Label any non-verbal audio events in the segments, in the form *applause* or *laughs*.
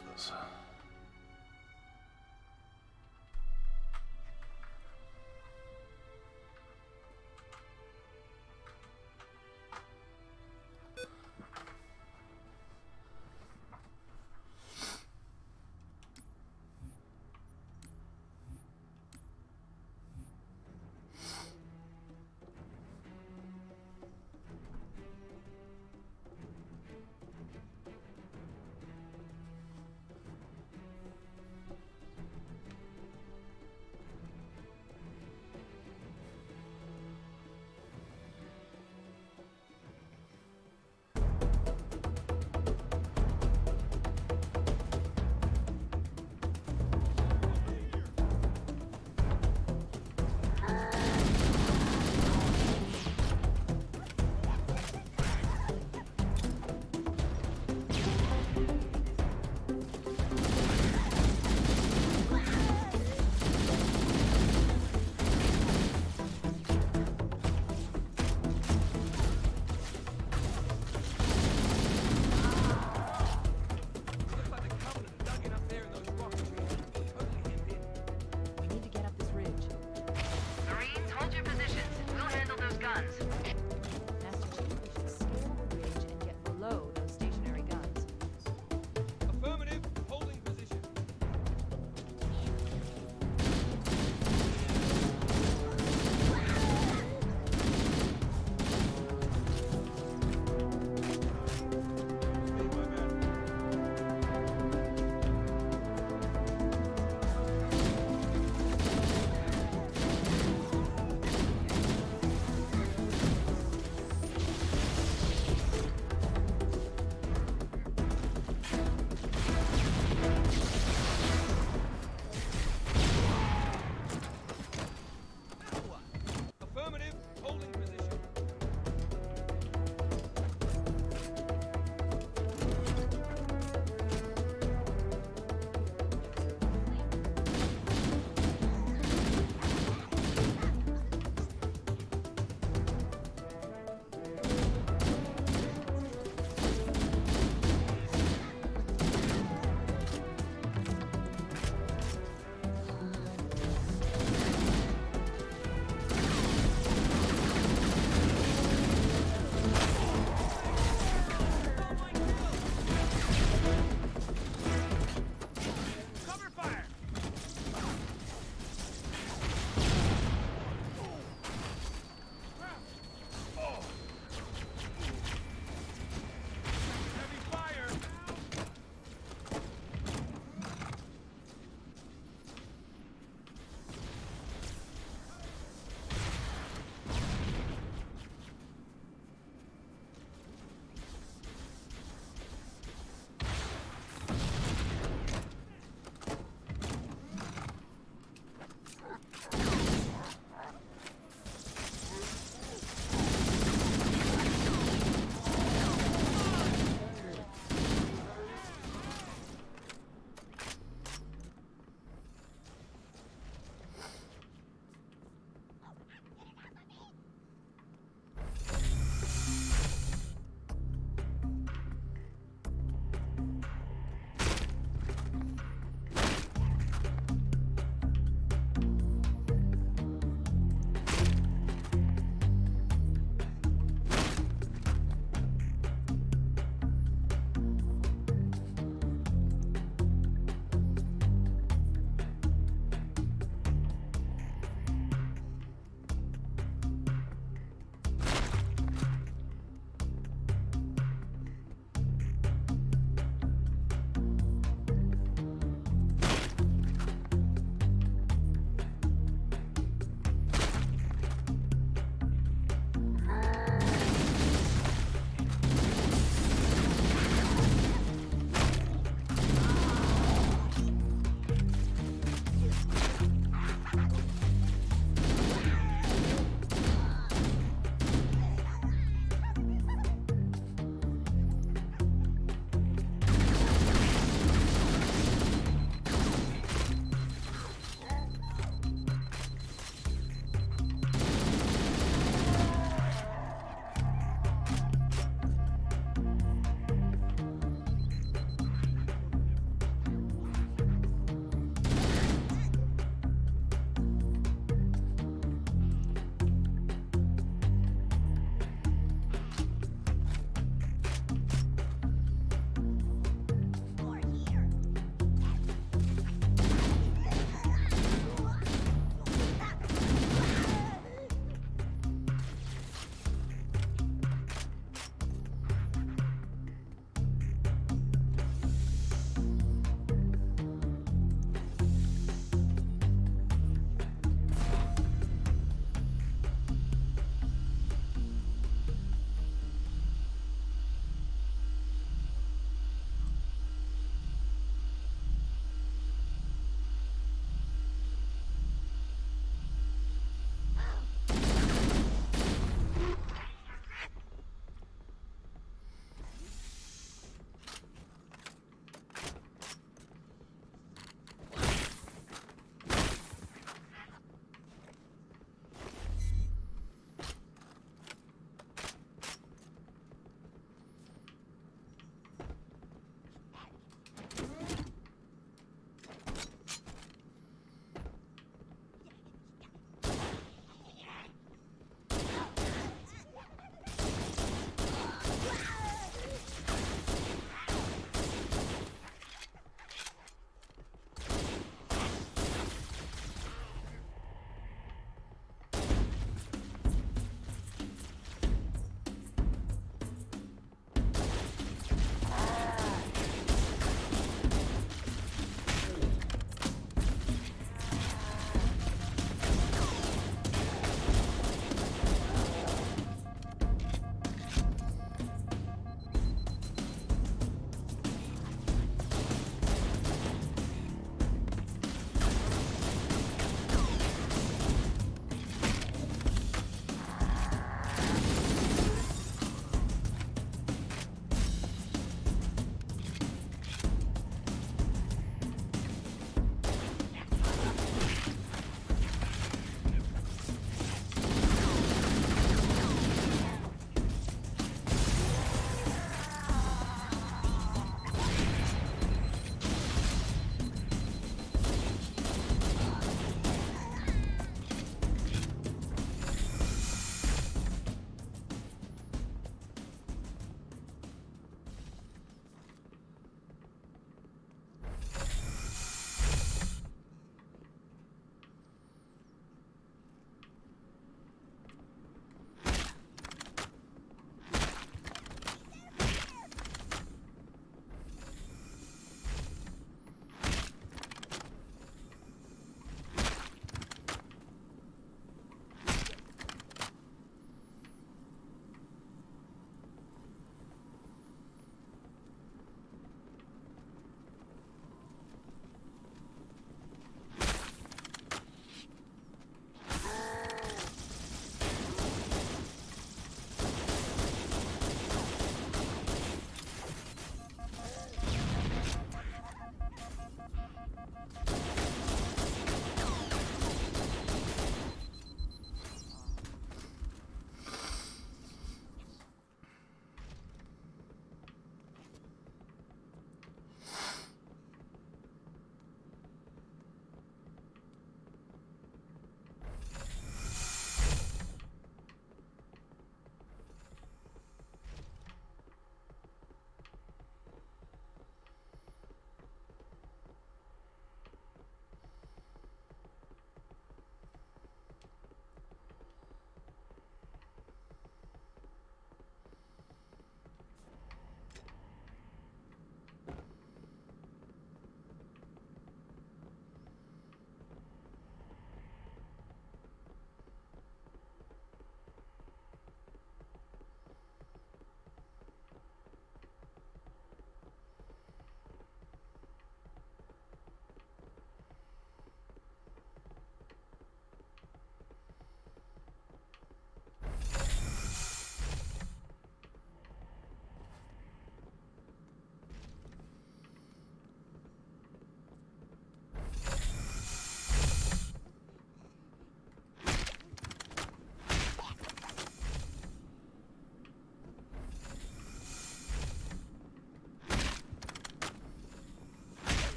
is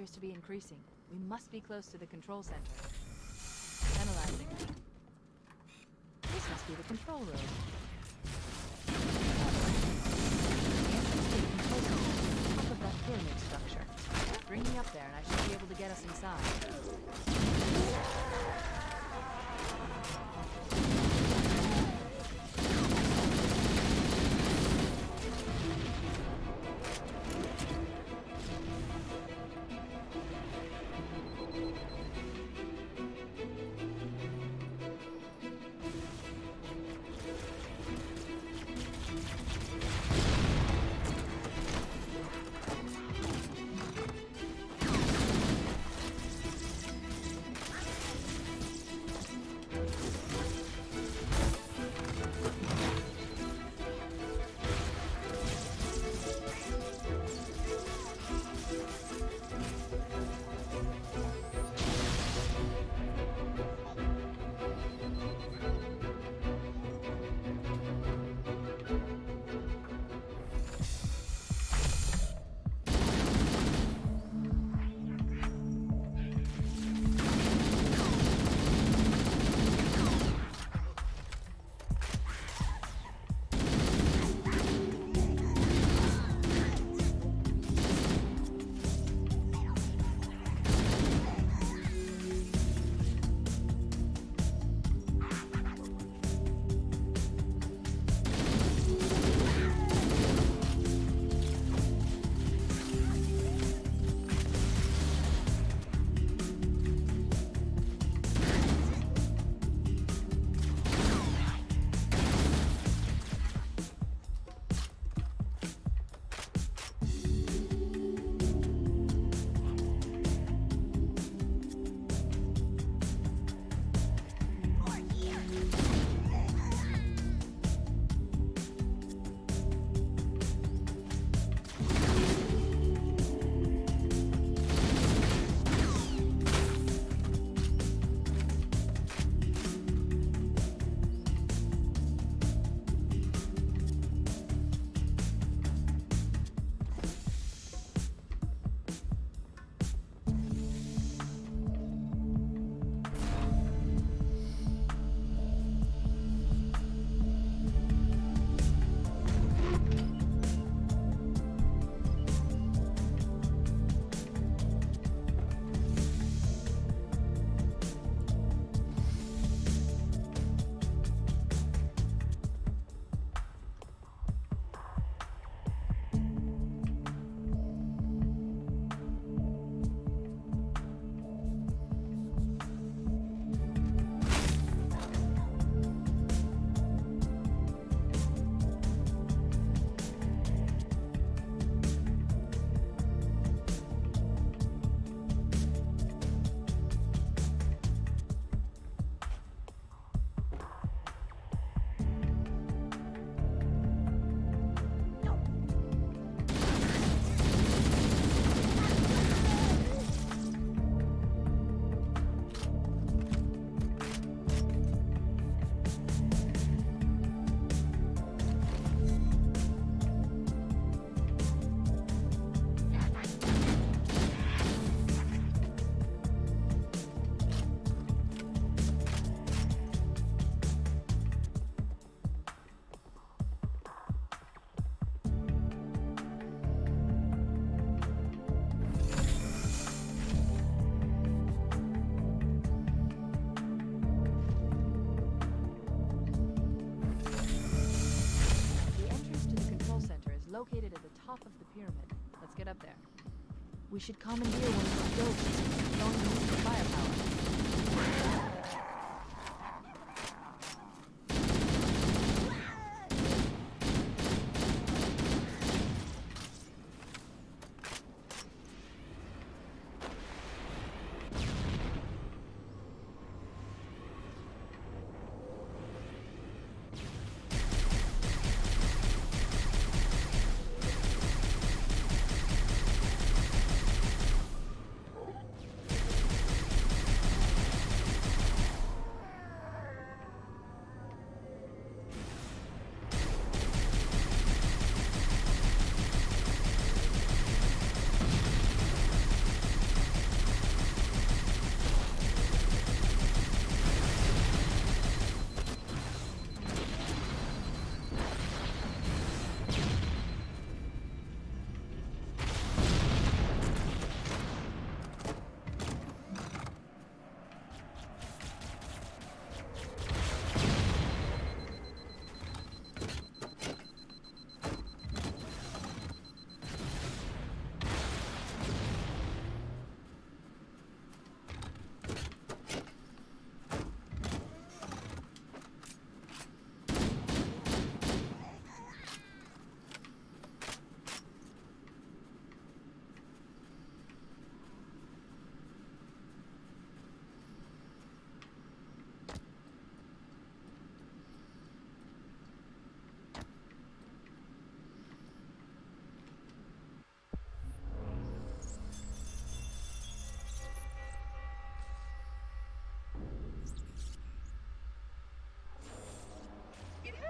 appears to be increasing. We must be close to the control center. Analyzing. This must be the control room. Top of that pyramid structure. Bring me up there and I should be able to get us inside. We should commandeer one of those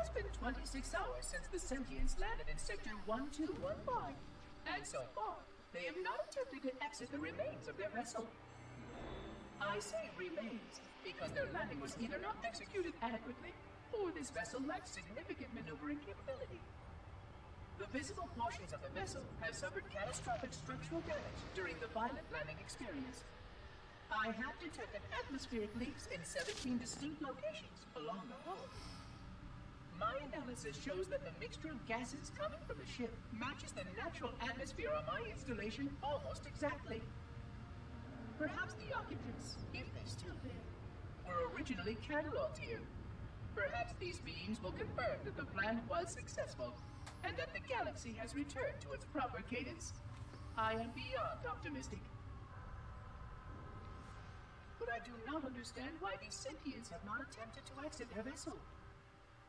just been 26 hours since the sentients landed in Sector 1215. And so far, they have not attempted to exit the remains of their vessel. I say remains because their landing was either not executed adequately, or this vessel lacks significant maneuvering capability. The visible portions of the vessel have suffered catastrophic structural damage during the violent landing experience. I have detected atmospheric leaks in 17 distinct locations along the hull. My analysis shows that the mixture of gases coming from the ship matches the natural atmosphere on my installation almost exactly. Perhaps the occupants, if they still live, were originally cataloged here. Perhaps these beings will confirm that the plan was successful and that the galaxy has returned to its proper cadence. I am beyond optimistic. But I do not understand why these sentients have not attempted to exit their vessel.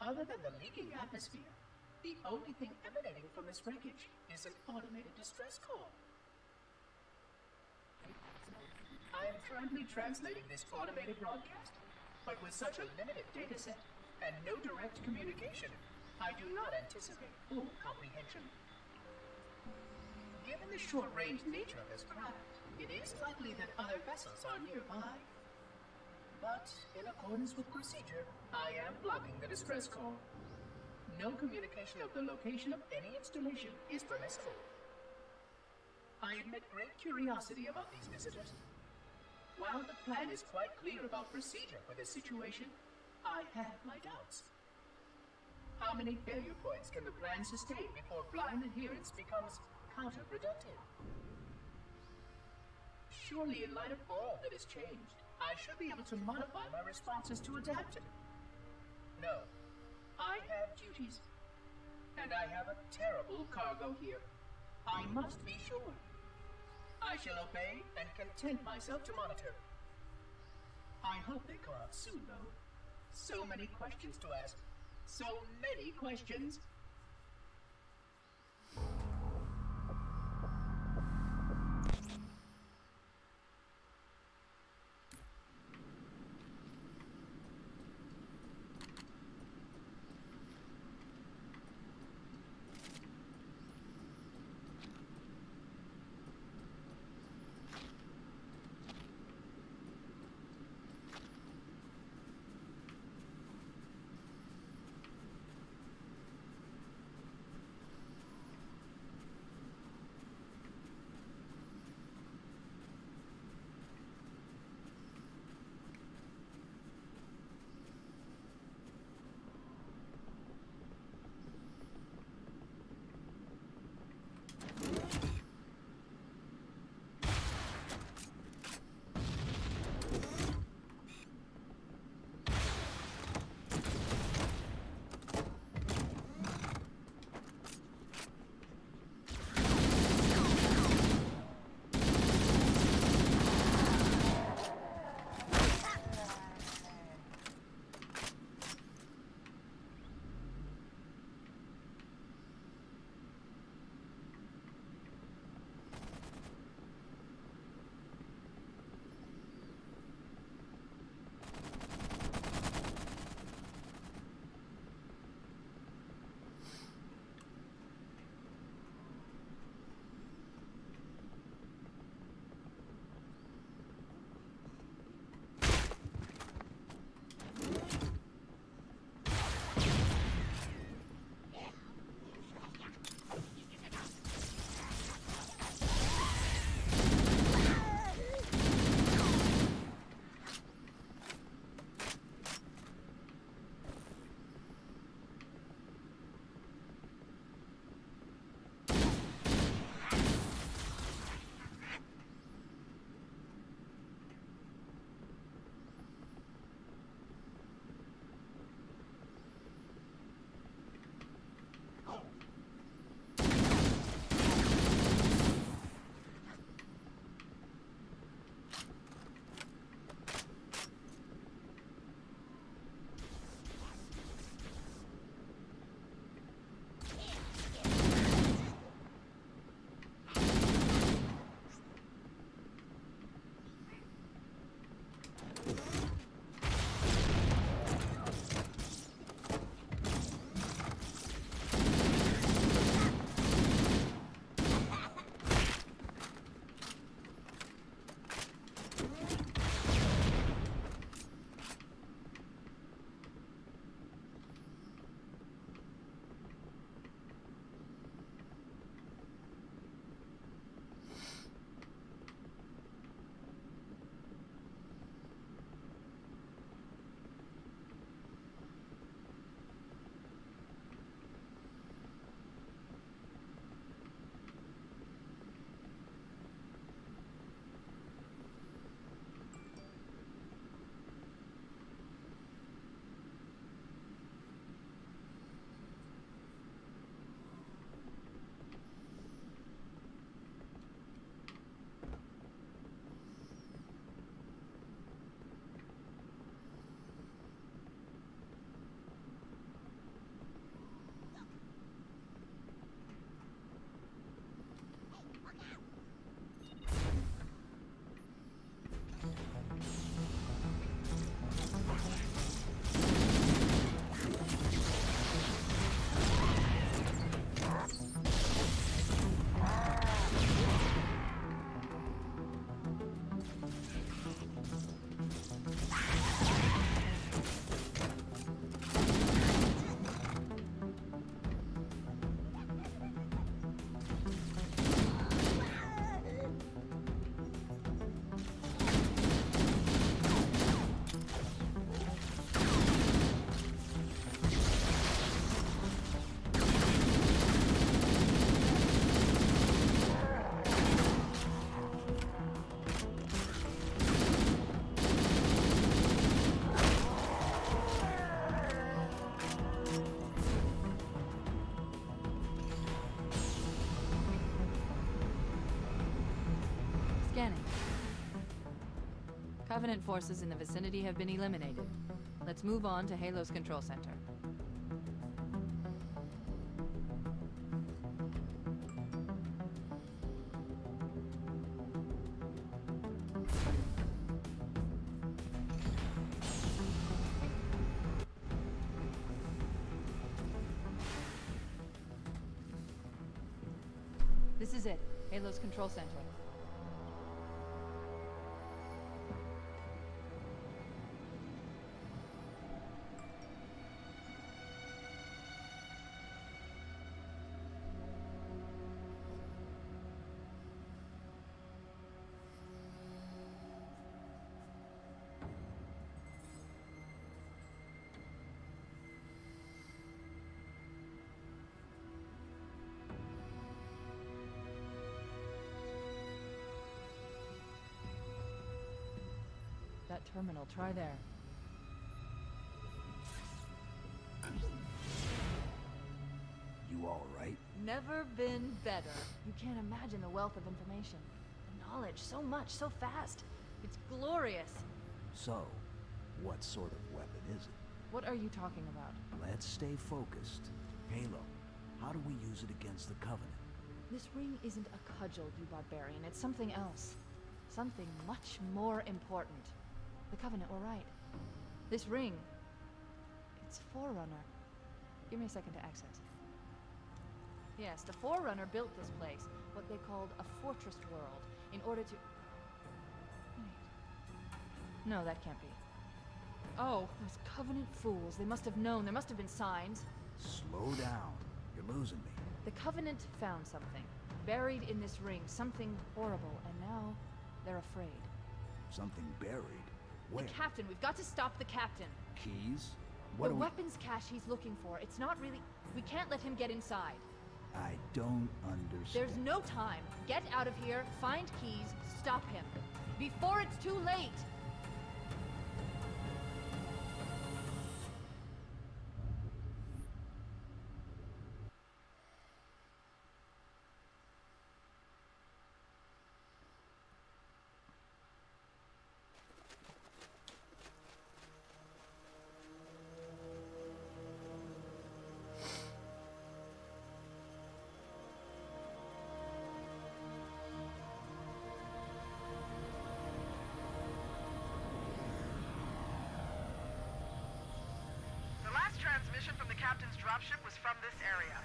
Other than the leaking atmosphere, the only thing emanating from this wreckage is an automated distress call. I am currently translating this automated broadcast, but with such a limited data set and no direct communication, I do not anticipate full comprehension. Given the short-range nature of this craft, it is likely that other vessels are nearby. But, in accordance with procedure, I am blocking the distress call. No communication of the location of any installation is permissible. I admit great curiosity about these visitors. While the plan is quite clear about procedure for this situation, I have my doubts. How many failure points can the plan sustain before blind adherence becomes counterproductive? Surely, in light of all that has changed, I should be able to modify my responses to adapt it. No, I have duties. And I have a terrible cargo here. I must be sure. I shall obey and content myself to monitor. I hope they come out soon, though. So many questions to ask. So many questions. Covenant forces in the vicinity have been eliminated. Let's move on to Halo's control center. This is it. Halo's control center. That terminal, try there. You all right? Never been better. You can't imagine the wealth of information. The knowledge, so much, so fast. It's glorious. So, what sort of weapon is it? What are you talking about? Let's stay focused. Halo, how do we use it against the Covenant? This ring isn't a cudgel, you barbarian. It's something else. Something much more important. The Covenant were right. This ring. It's Forerunner. Give me a second to access. Yes, the Forerunner built this place, what they called a fortress world, in order to. Wait. No, that can't be. Oh, those Covenant fools. They must have known. There must have been signs. Slow down. You're losing me. The Covenant found something. Buried in this ring. Something horrible, and now they're afraid. Something buried. Where? The captain. We've got to stop the captain. Keyes? What the we... weapons cache he's looking for. It's not really. We can't let him get inside. I don't understand. There's no time. Get out of here, find Keyes, stop him. Before it's too late! From this area.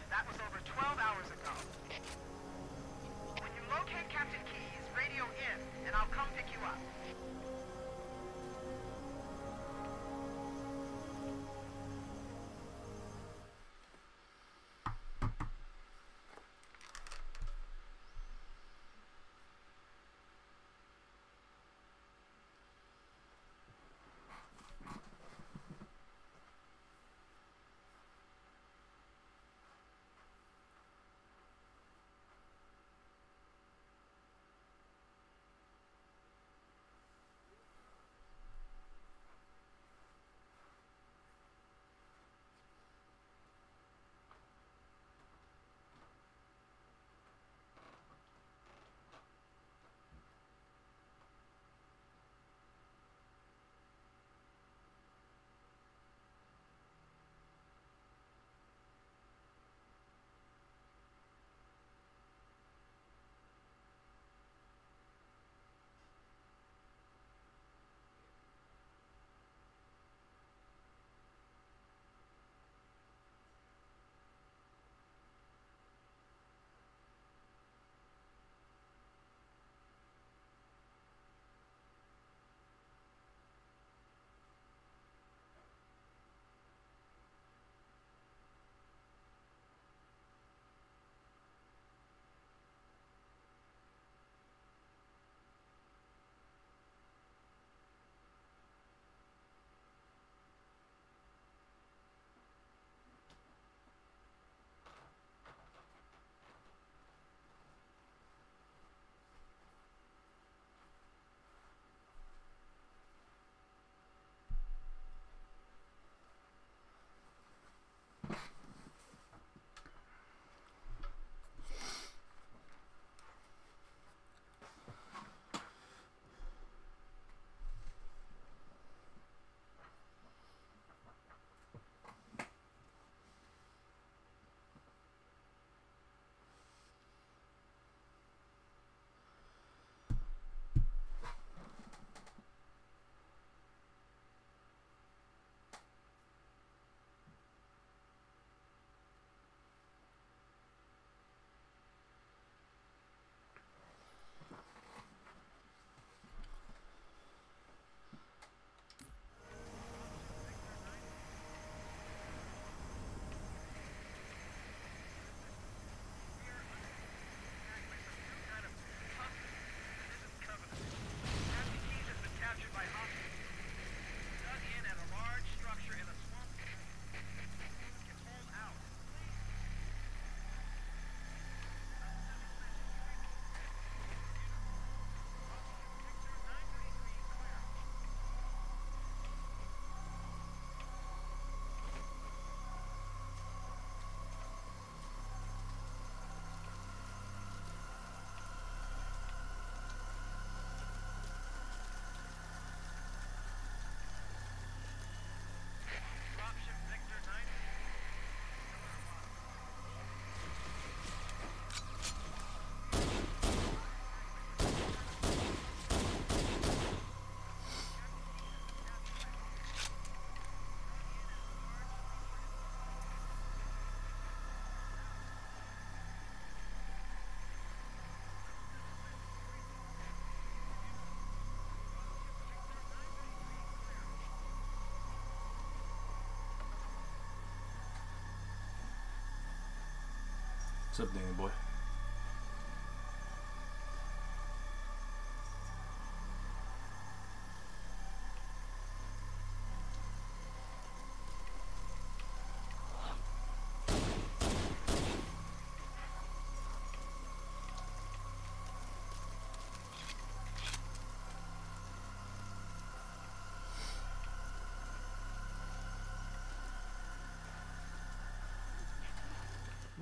What's up, Danny boy?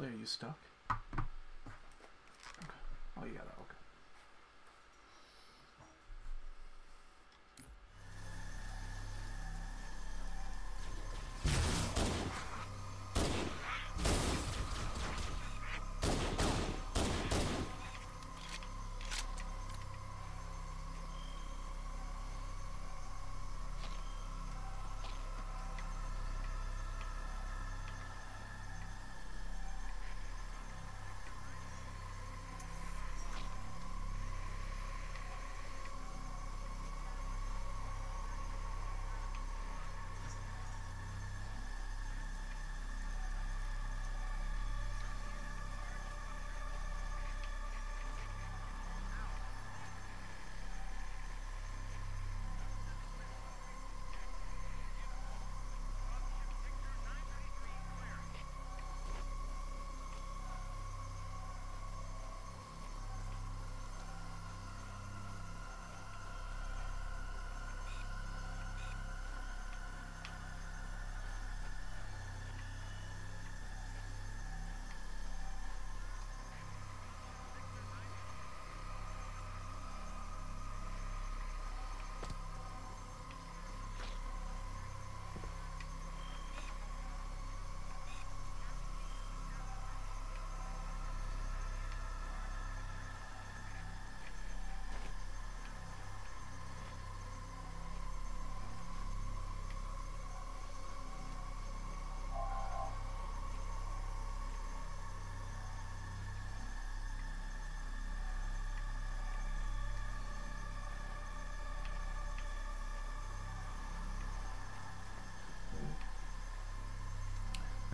Are you stuck? Oh. Okay.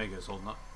How you guys holding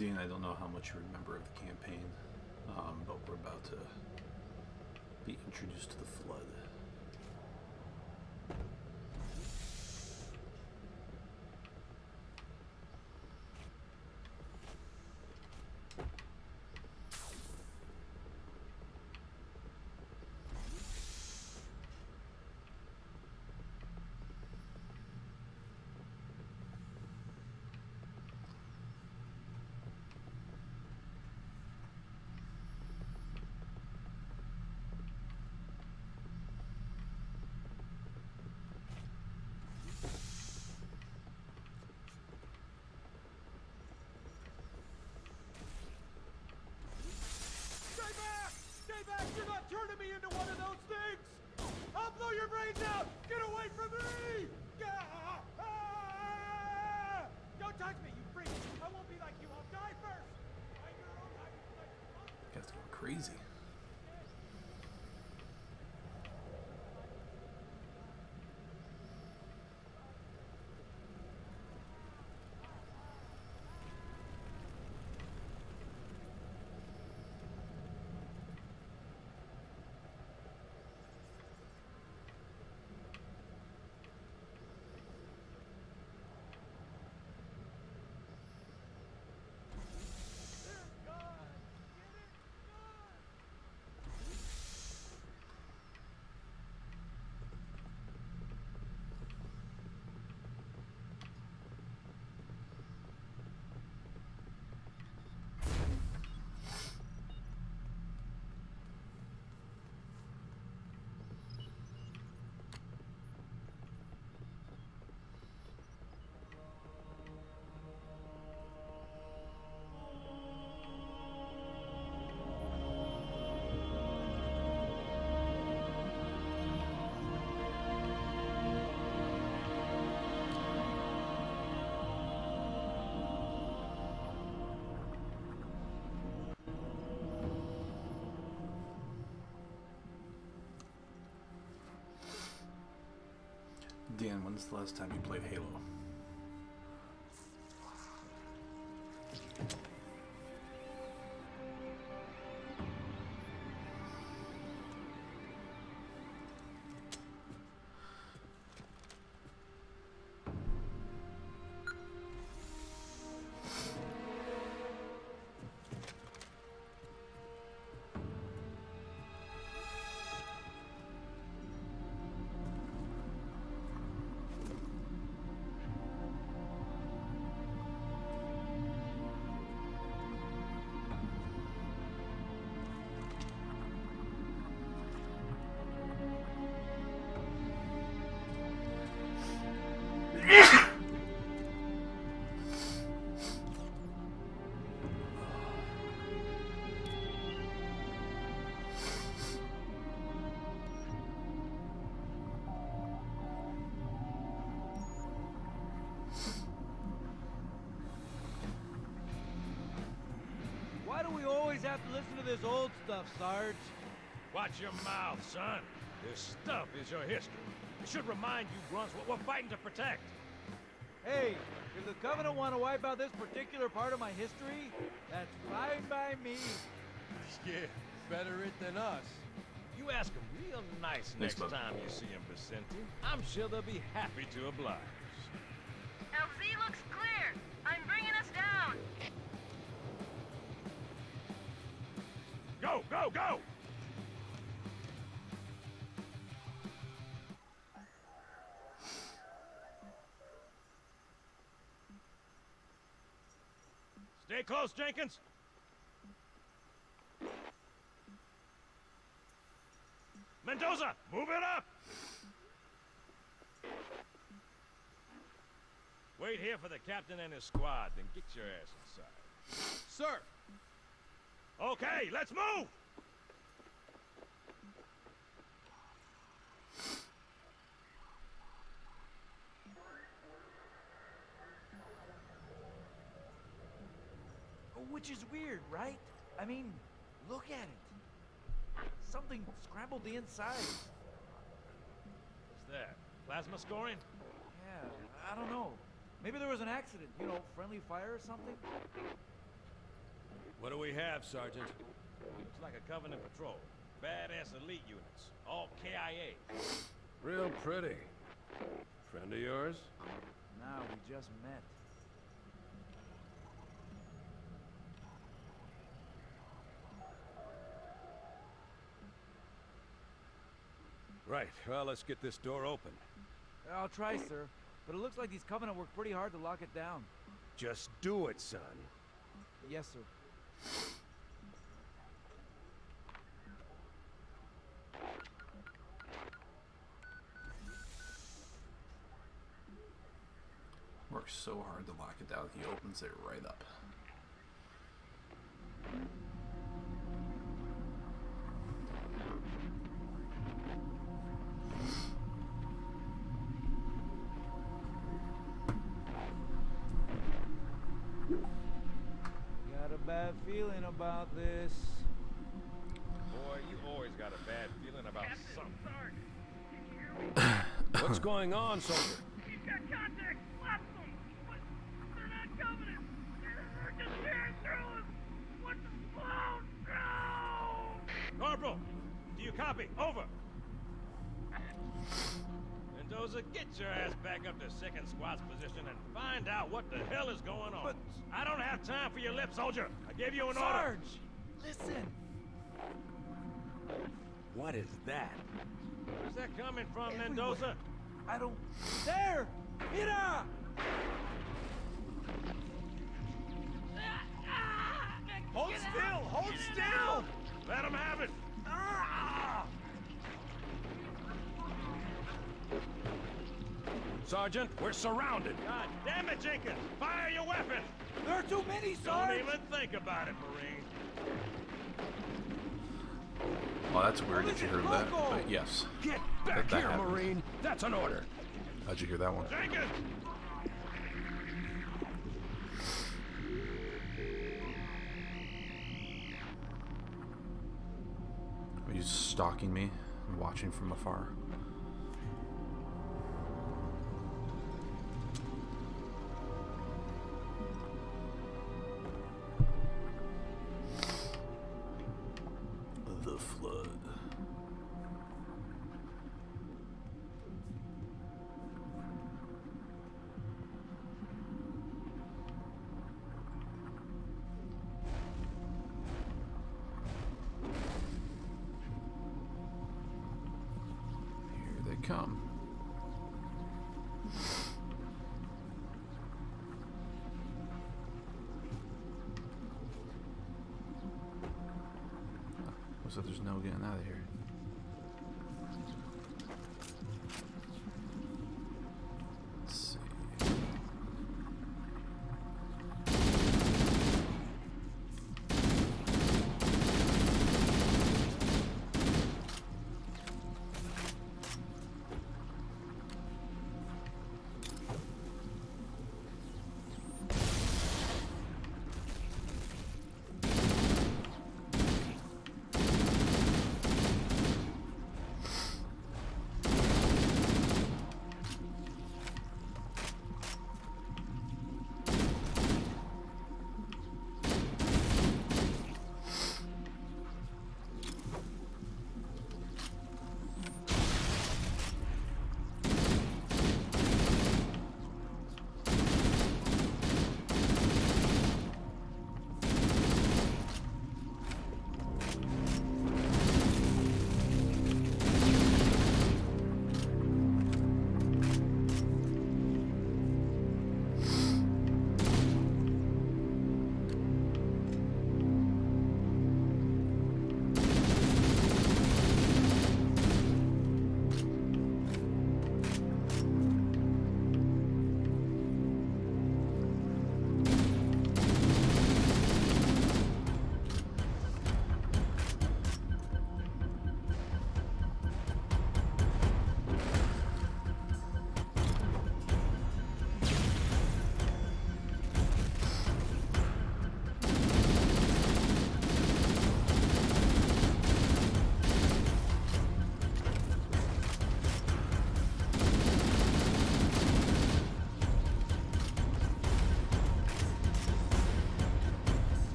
Dean, I don't know how much you remember of the campaign, um, but we're about to be introduced to the Flood. Stay back! Stay back! You're not turning me into one of those things! I'll blow your brains out! Get away from me! Don't touch me, you freak! I won't be like you. I'll die first! Guy's going crazy. Dan, when's the last time you played Halo? Listen to this old stuff, Sarge? Watch your mouth, son. This stuff is your history. It should remind you grunts what we're fighting to protect. Hey, if the Covenant want to wipe out this particular part of my history, that's fine by me. *laughs* Yeah, better it than us. You ask them real nice Thanks, next time you see them, Bisenti. I'm sure they'll be happy to oblige. Go! Stay close, Jenkins. Mendoza, move it up! Wait here for the captain and his squad, then get your ass inside. Sir, Okay, let's move! Which is weird, right? I mean, look at it. Something scrambled the inside. What's that? Plasma scoring? Yeah, I don't know. Maybe there was an accident, you know, friendly fire or something? What do we have, Sergeant? Looks like a Covenant patrol. Badass elite units. All KIA. Real pretty. Friend of yours? Now we just met. Right, well, let's get this door open. I'll try, sir. But it looks like these Covenant worked pretty hard to lock it down. Just do it, son. Yes, sir. Works so hard to lock it down, he opens it right up. About this. Boy, you always got a bad feeling about something. *coughs* What's going on, soldier? He's got contact. Lots of them. But they're not covenant. They're just tearing through us. What's blown? No! Corporal, do you copy? Over. Mendoza, get your ass back up to second squad's position and find out what the hell is going on. But- I don't have time for your lip, soldier. I gave you an order. Sarge! Listen! What is that? Where's that coming from, Everywhere. Mendoza? I don't... There! Mira! Hold still! Hold still! Let him have it! Ah! Sergeant, we're surrounded. God damn it, Jenkins! Fire your weapon! There are too many, Sergeant! Don't even think about it, Marine. Oh, that's weird that you Listen, heard that. But yes. Get That- back that here, happened. Marine! That's an order. How'd you hear that one? Jenkins! Are you stalking me and watching from afar?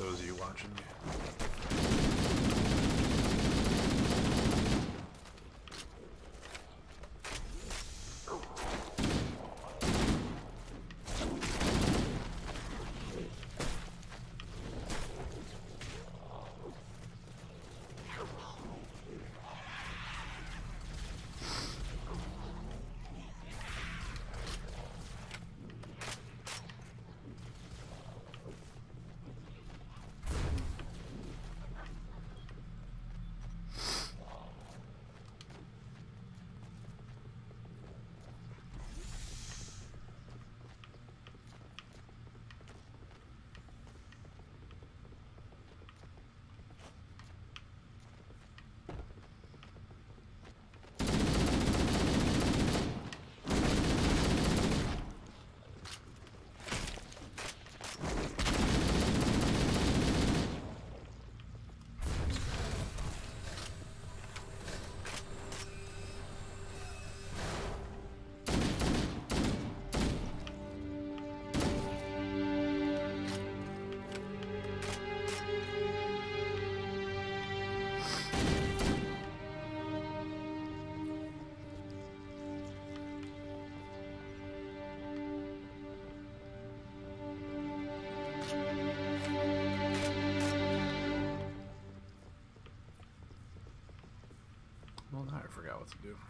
Thought of you watching me. To do.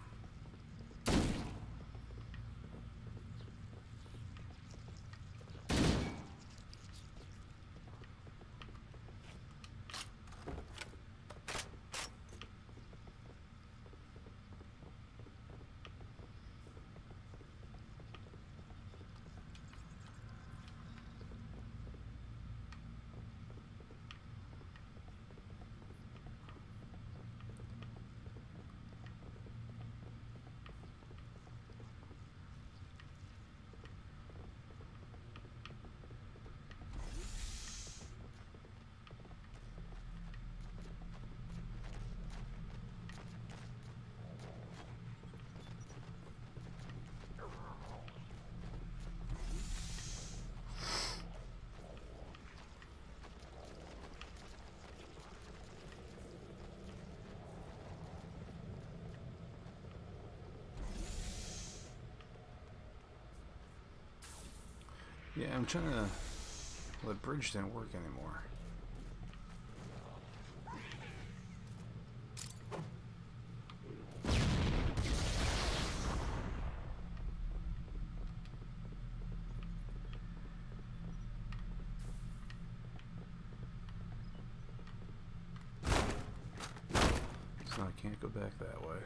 Yeah, I'm trying to. Well, the bridge didn't work anymore. So I can't go back that way.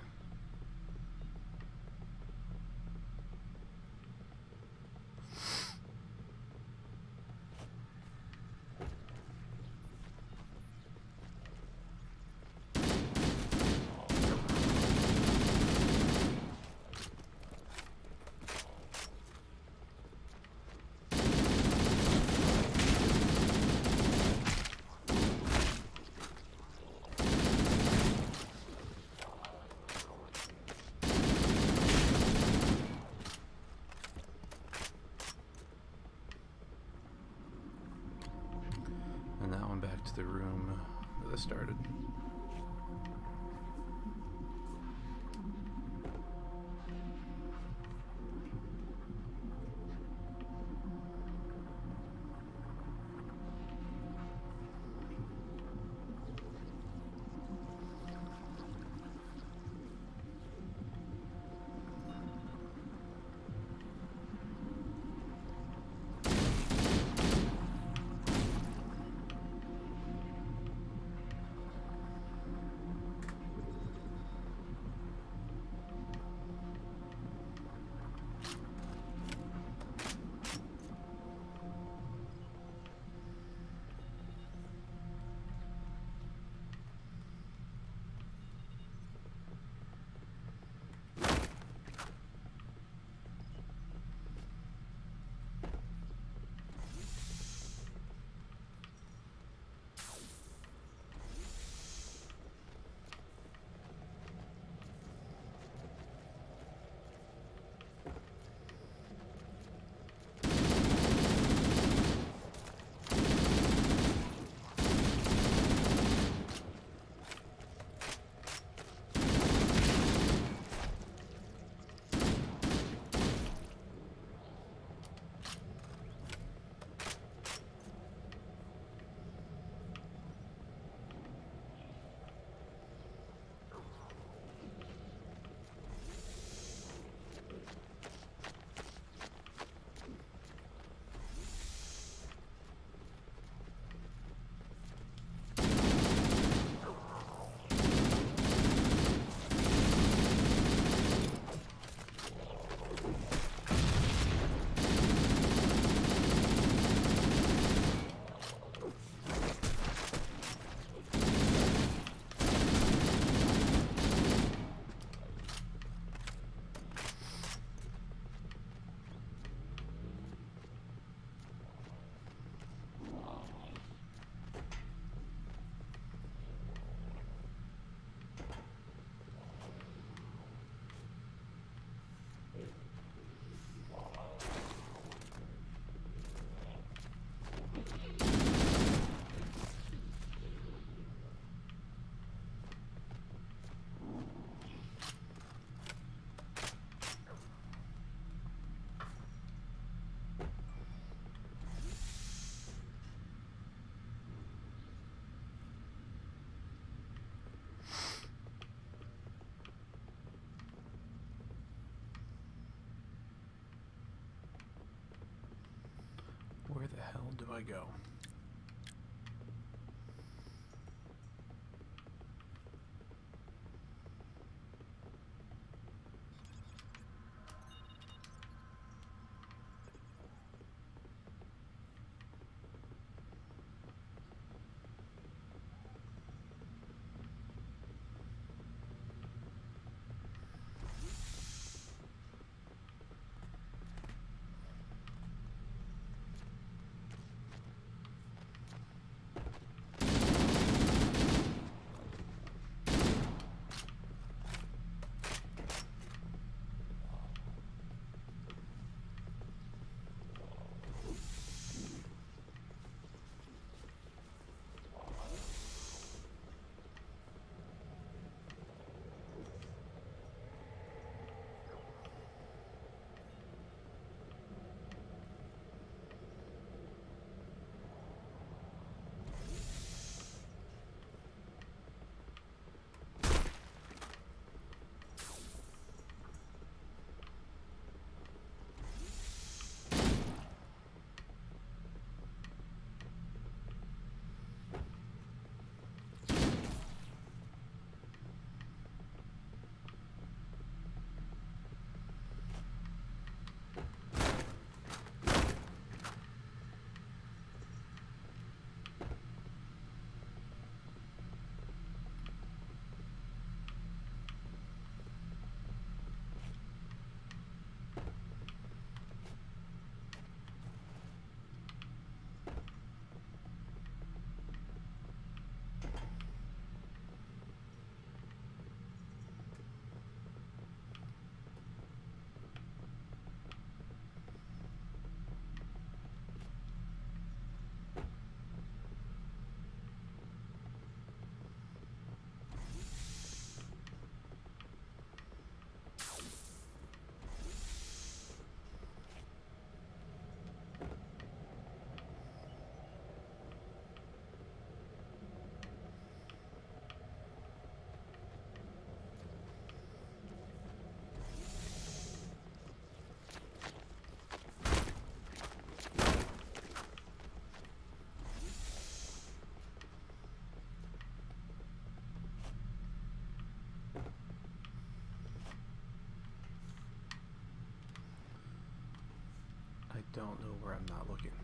And now I'm back to the room that do I go? Don't know where I'm not looking.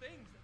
things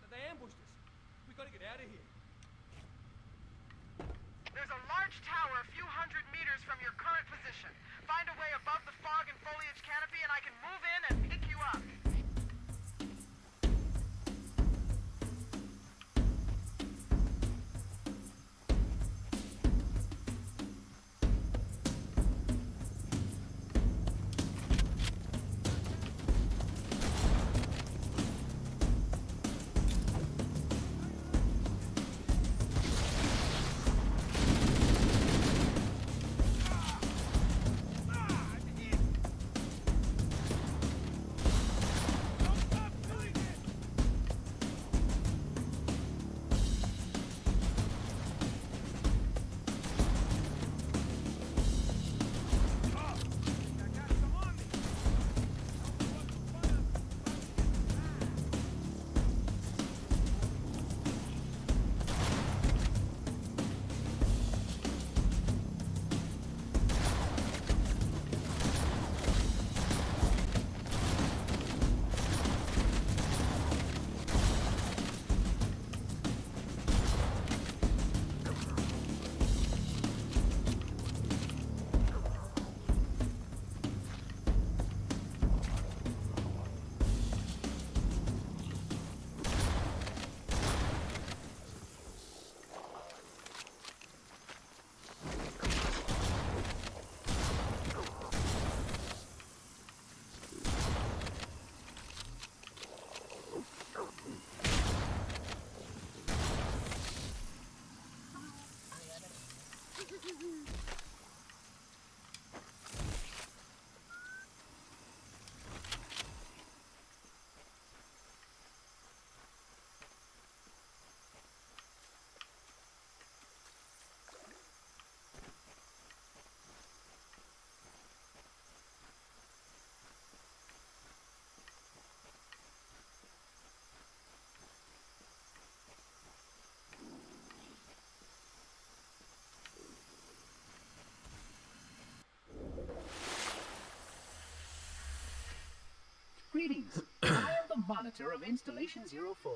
Greetings. I am the monitor of Installation 04.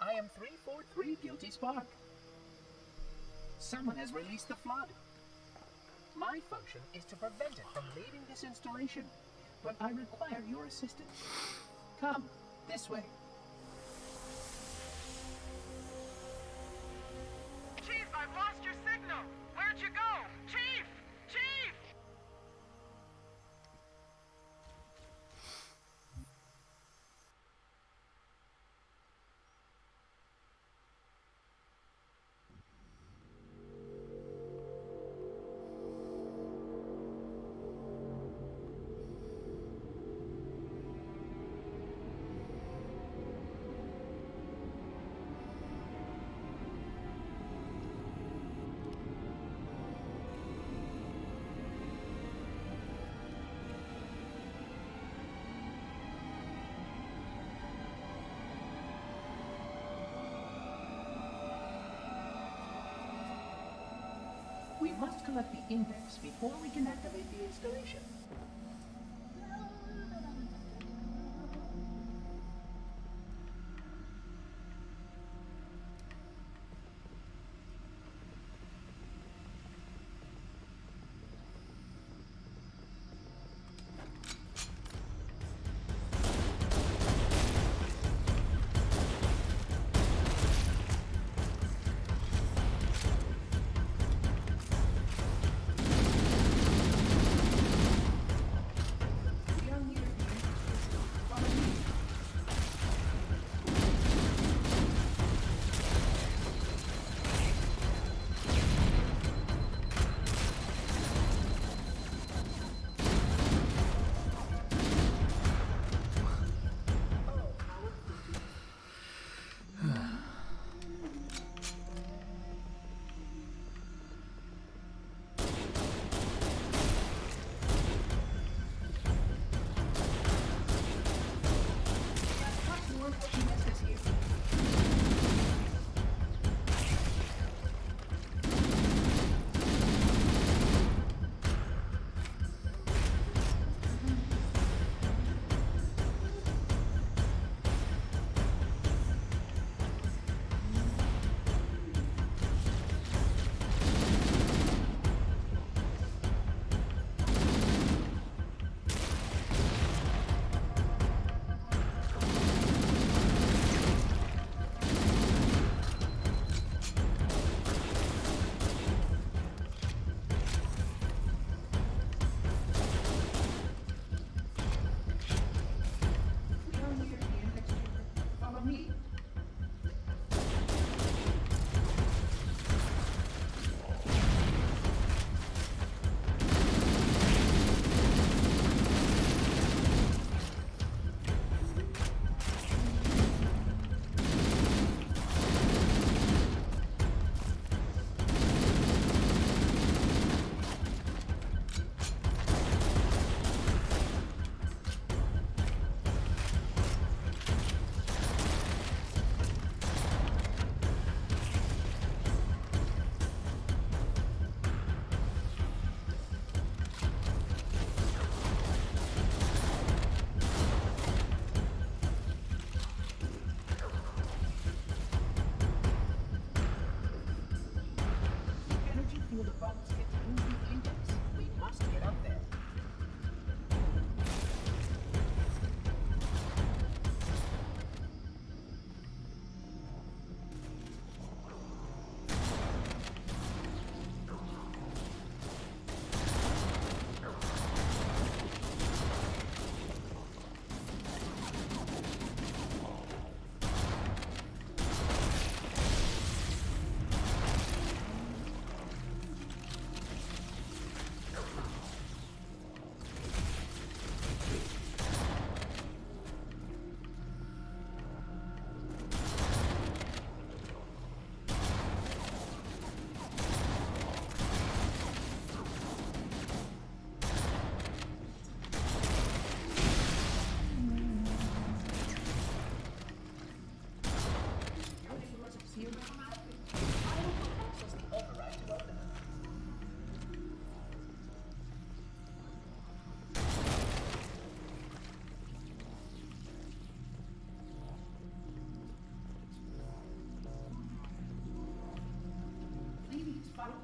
I am 343 Guilty Spark. Someone has released the flood. My function is to prevent it from leaving this installation, but I require your assistance. Come, this way. We must collect the index before we can activate the installation.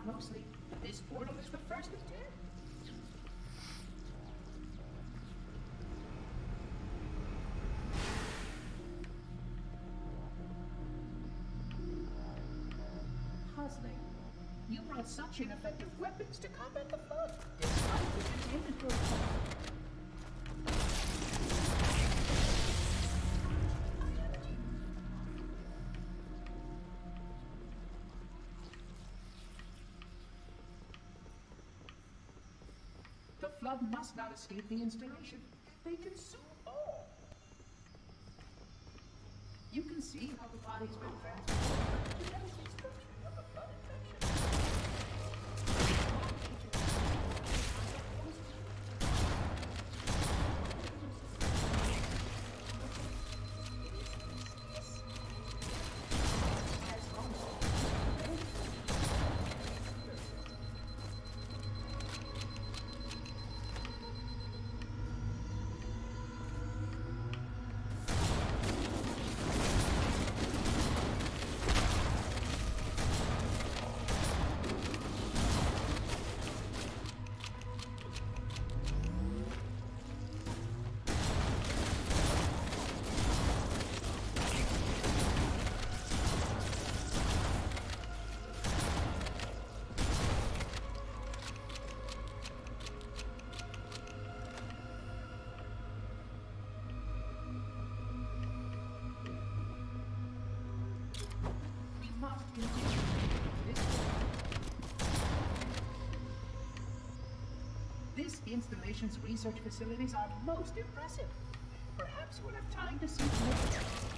Closely. This portal is the first of ten. Puzzling. You brought such ineffective weapons to combat the flood, despite the containment protocol. The flood must not escape the installation. They consume all. You can see how the body's been transformed This installation's research facilities are most impressive. Perhaps we'll have time to see more.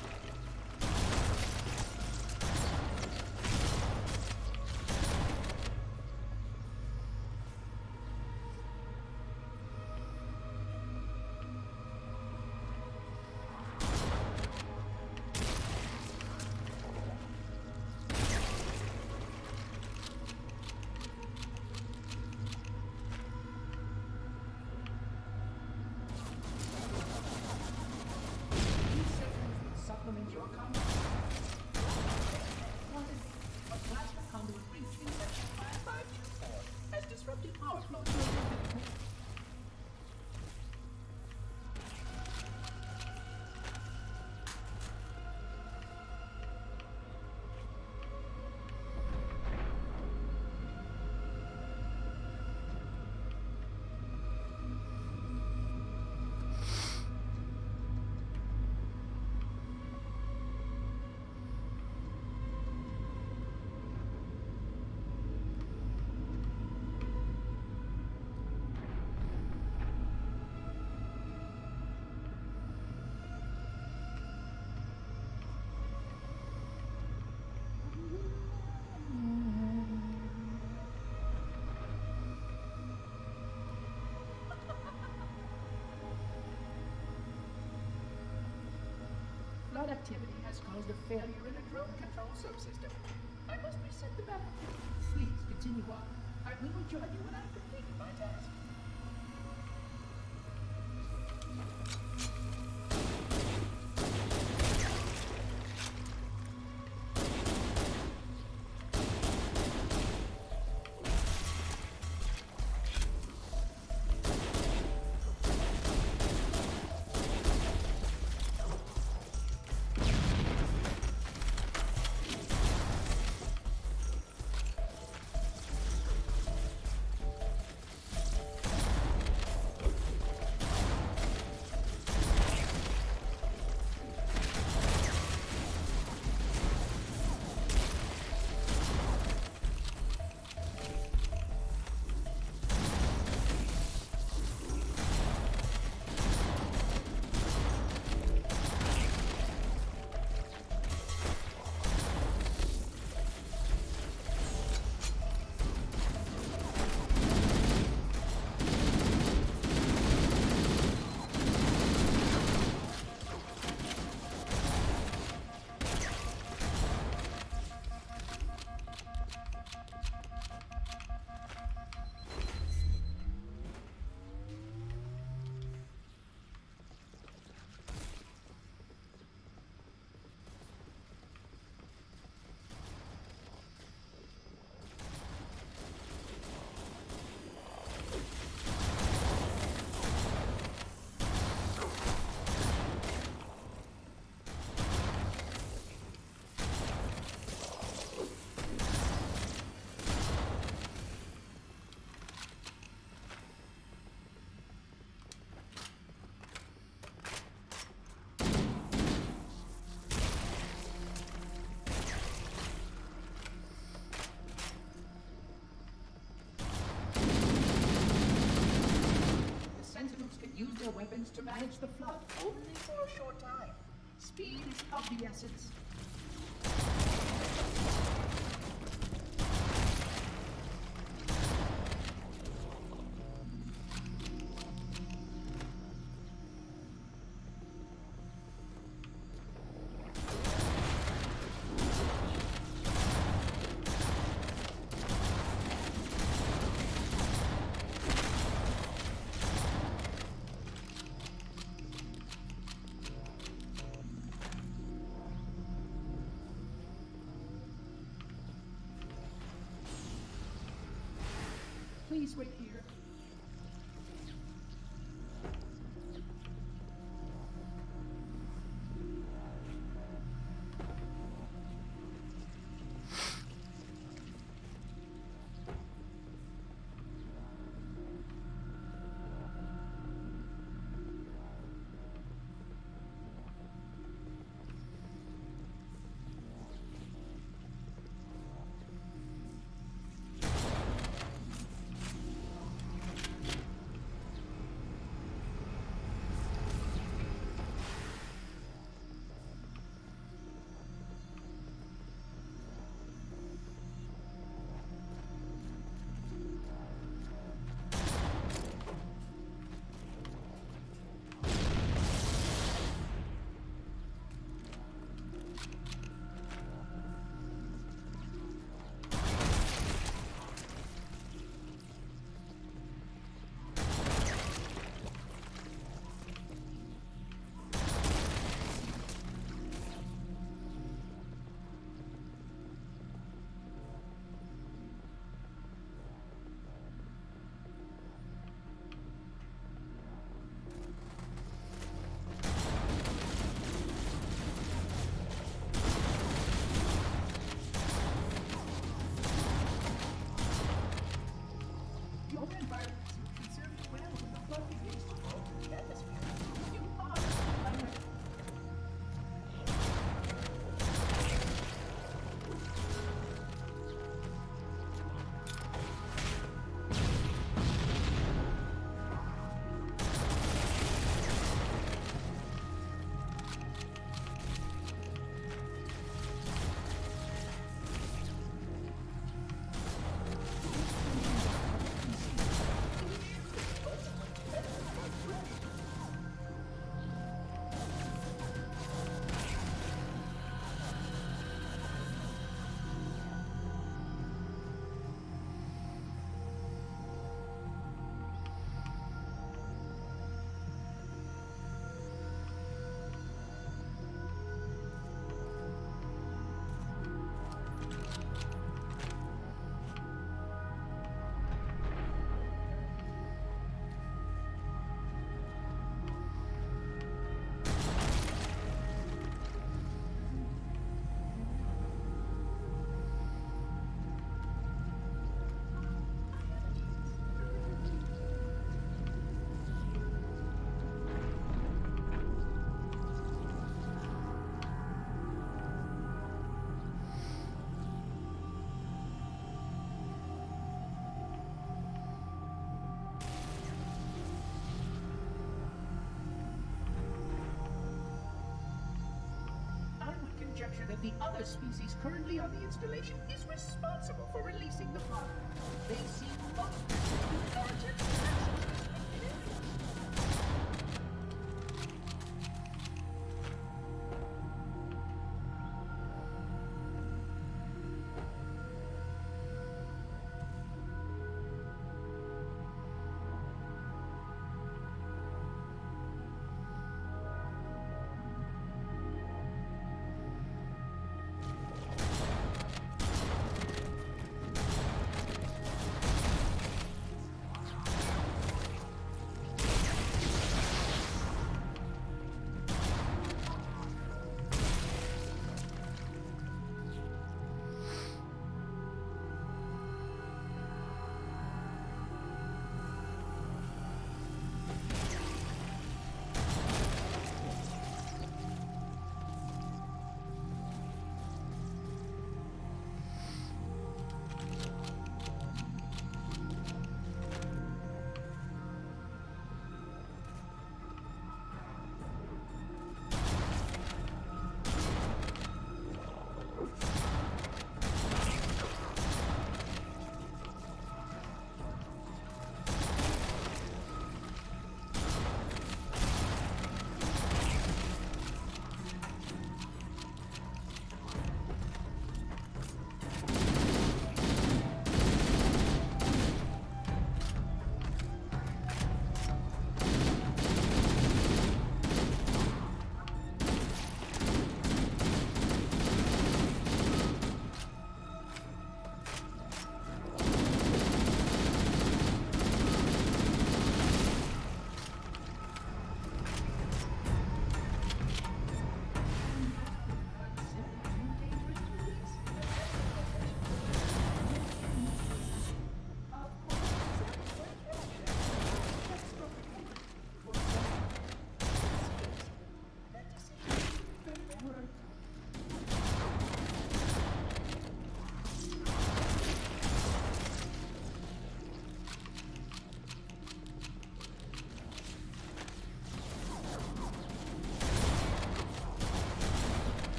Flood activity has caused a failure in the drone control subsystem. I must reset the battle. Please continue on. I will join you when I've manage the flood only for a short time. Speed is of the essence. Please wait conjecture that the other species currently on the installation is responsible for releasing the flood. They seem most intelligent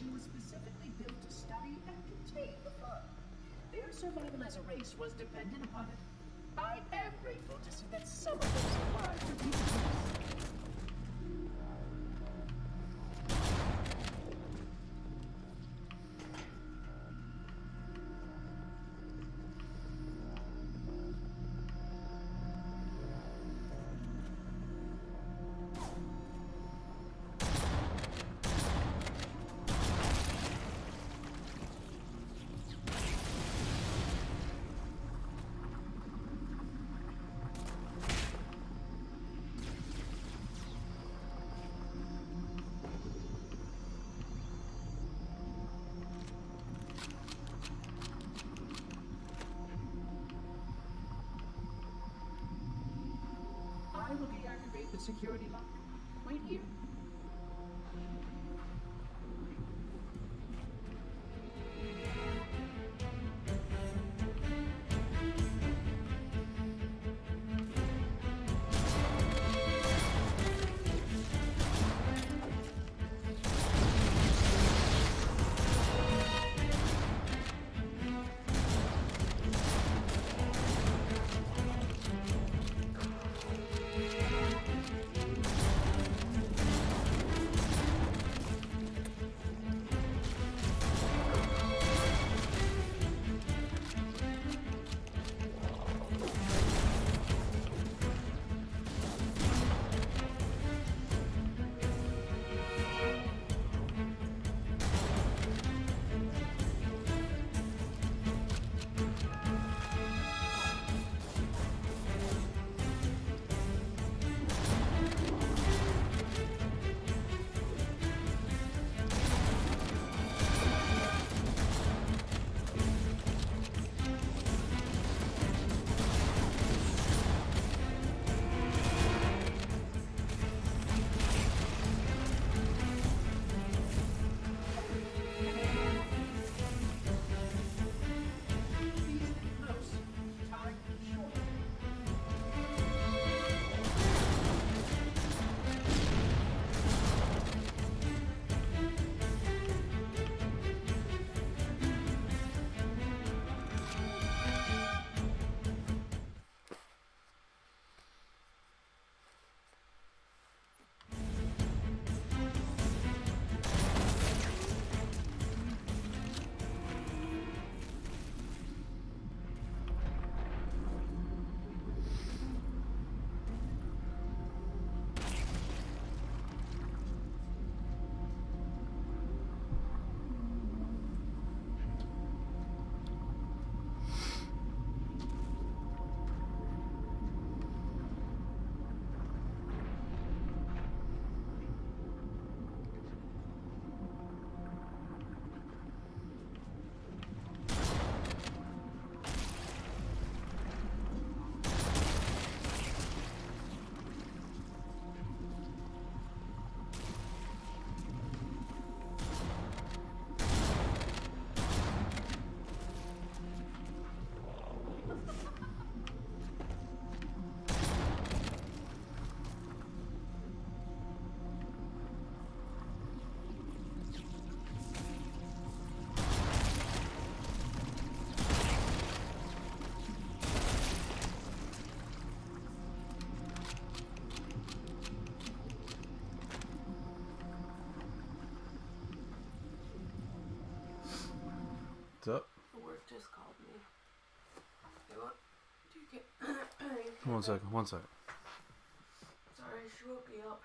station was specifically built to study and contain the flood. Their survival as a race was dependent upon it I am grateful to see that some of them survived to be deactivate the security One second, one second. Sorry, she woke me up.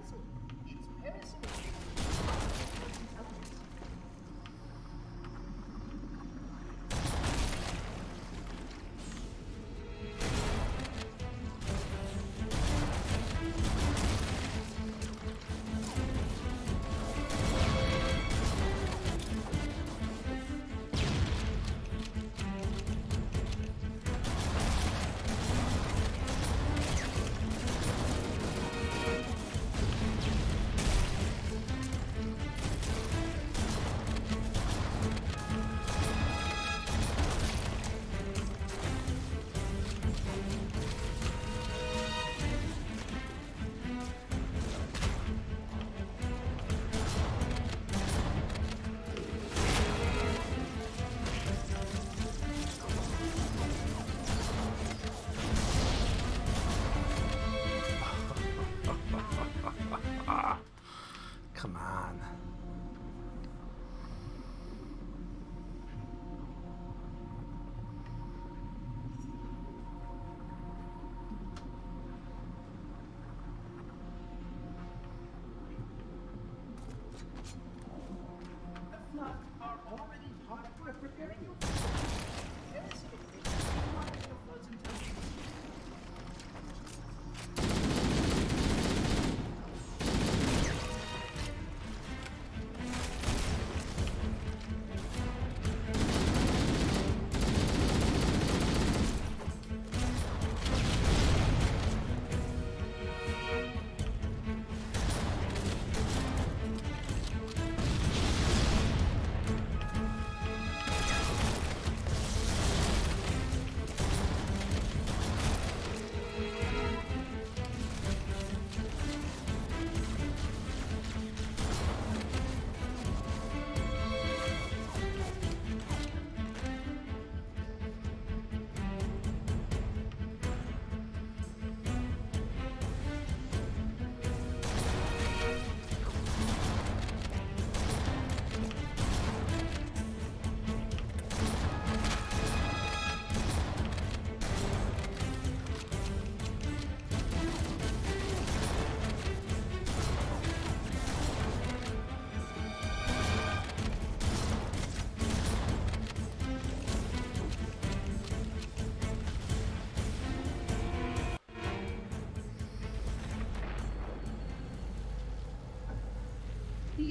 cancelled.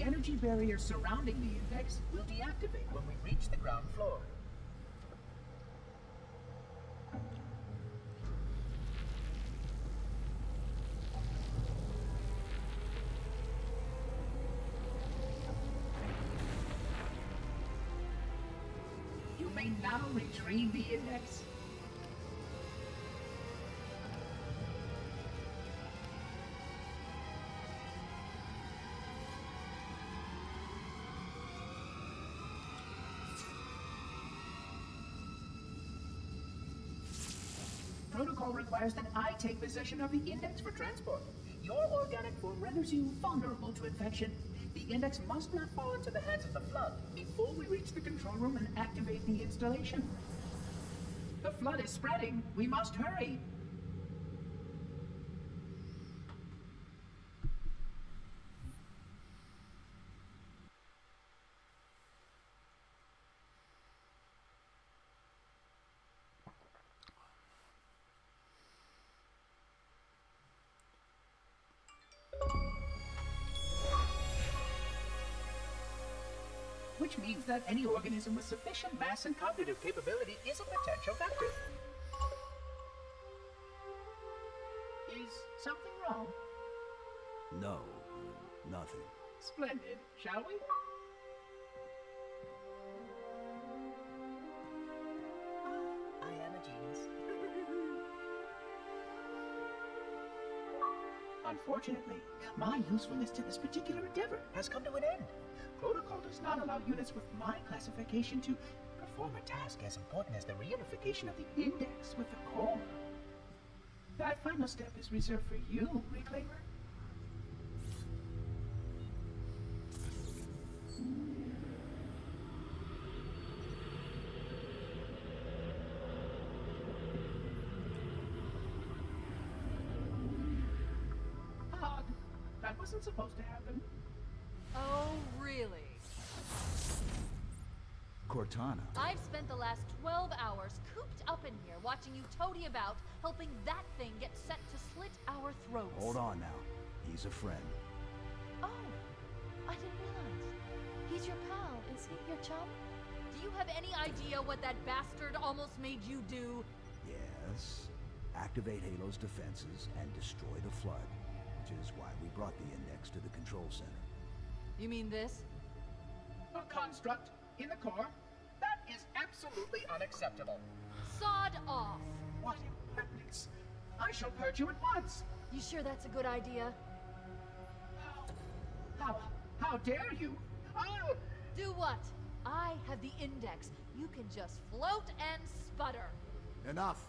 Energy barrier surrounding the index will deactivate when we reach the ground floor. You may now retrieve the index. Protocol requires that I take possession of the index for transport. Your organic form renders you vulnerable to infection. The index must not fall into the hands of the flood before we reach the control room and activate the installation. The flood is spreading. We must hurry. That any organism with sufficient mass and cognitive capability is a potential vector. Is something wrong? No, nothing. Splendid, shall we? I am a genius. Unfortunately, my usefulness to this particular endeavor has come to an end. Protocol does not allow units with my classification to perform a task as important as the reunification of the index with the core. That final step is reserved for you, Reclaimer. Last 12 hours cooped up in here watching you toady about, helping that thing get set to slit our throats. Hold on now. He's a friend. Oh, I didn't realize. He's your pal, is he? Your chum? Do you have any idea what that bastard almost made you do? Yes. Activate Halo's defenses and destroy the Flood, which is why we brought the Index to the control center. You mean this? A construct in the core? That is absolutely unacceptable. Sod off! What impertinence! I shall purge you at once! You sure that's a good idea? How, how dare you? I'll... Do what? I have the Index. You can just float and sputter. Enough!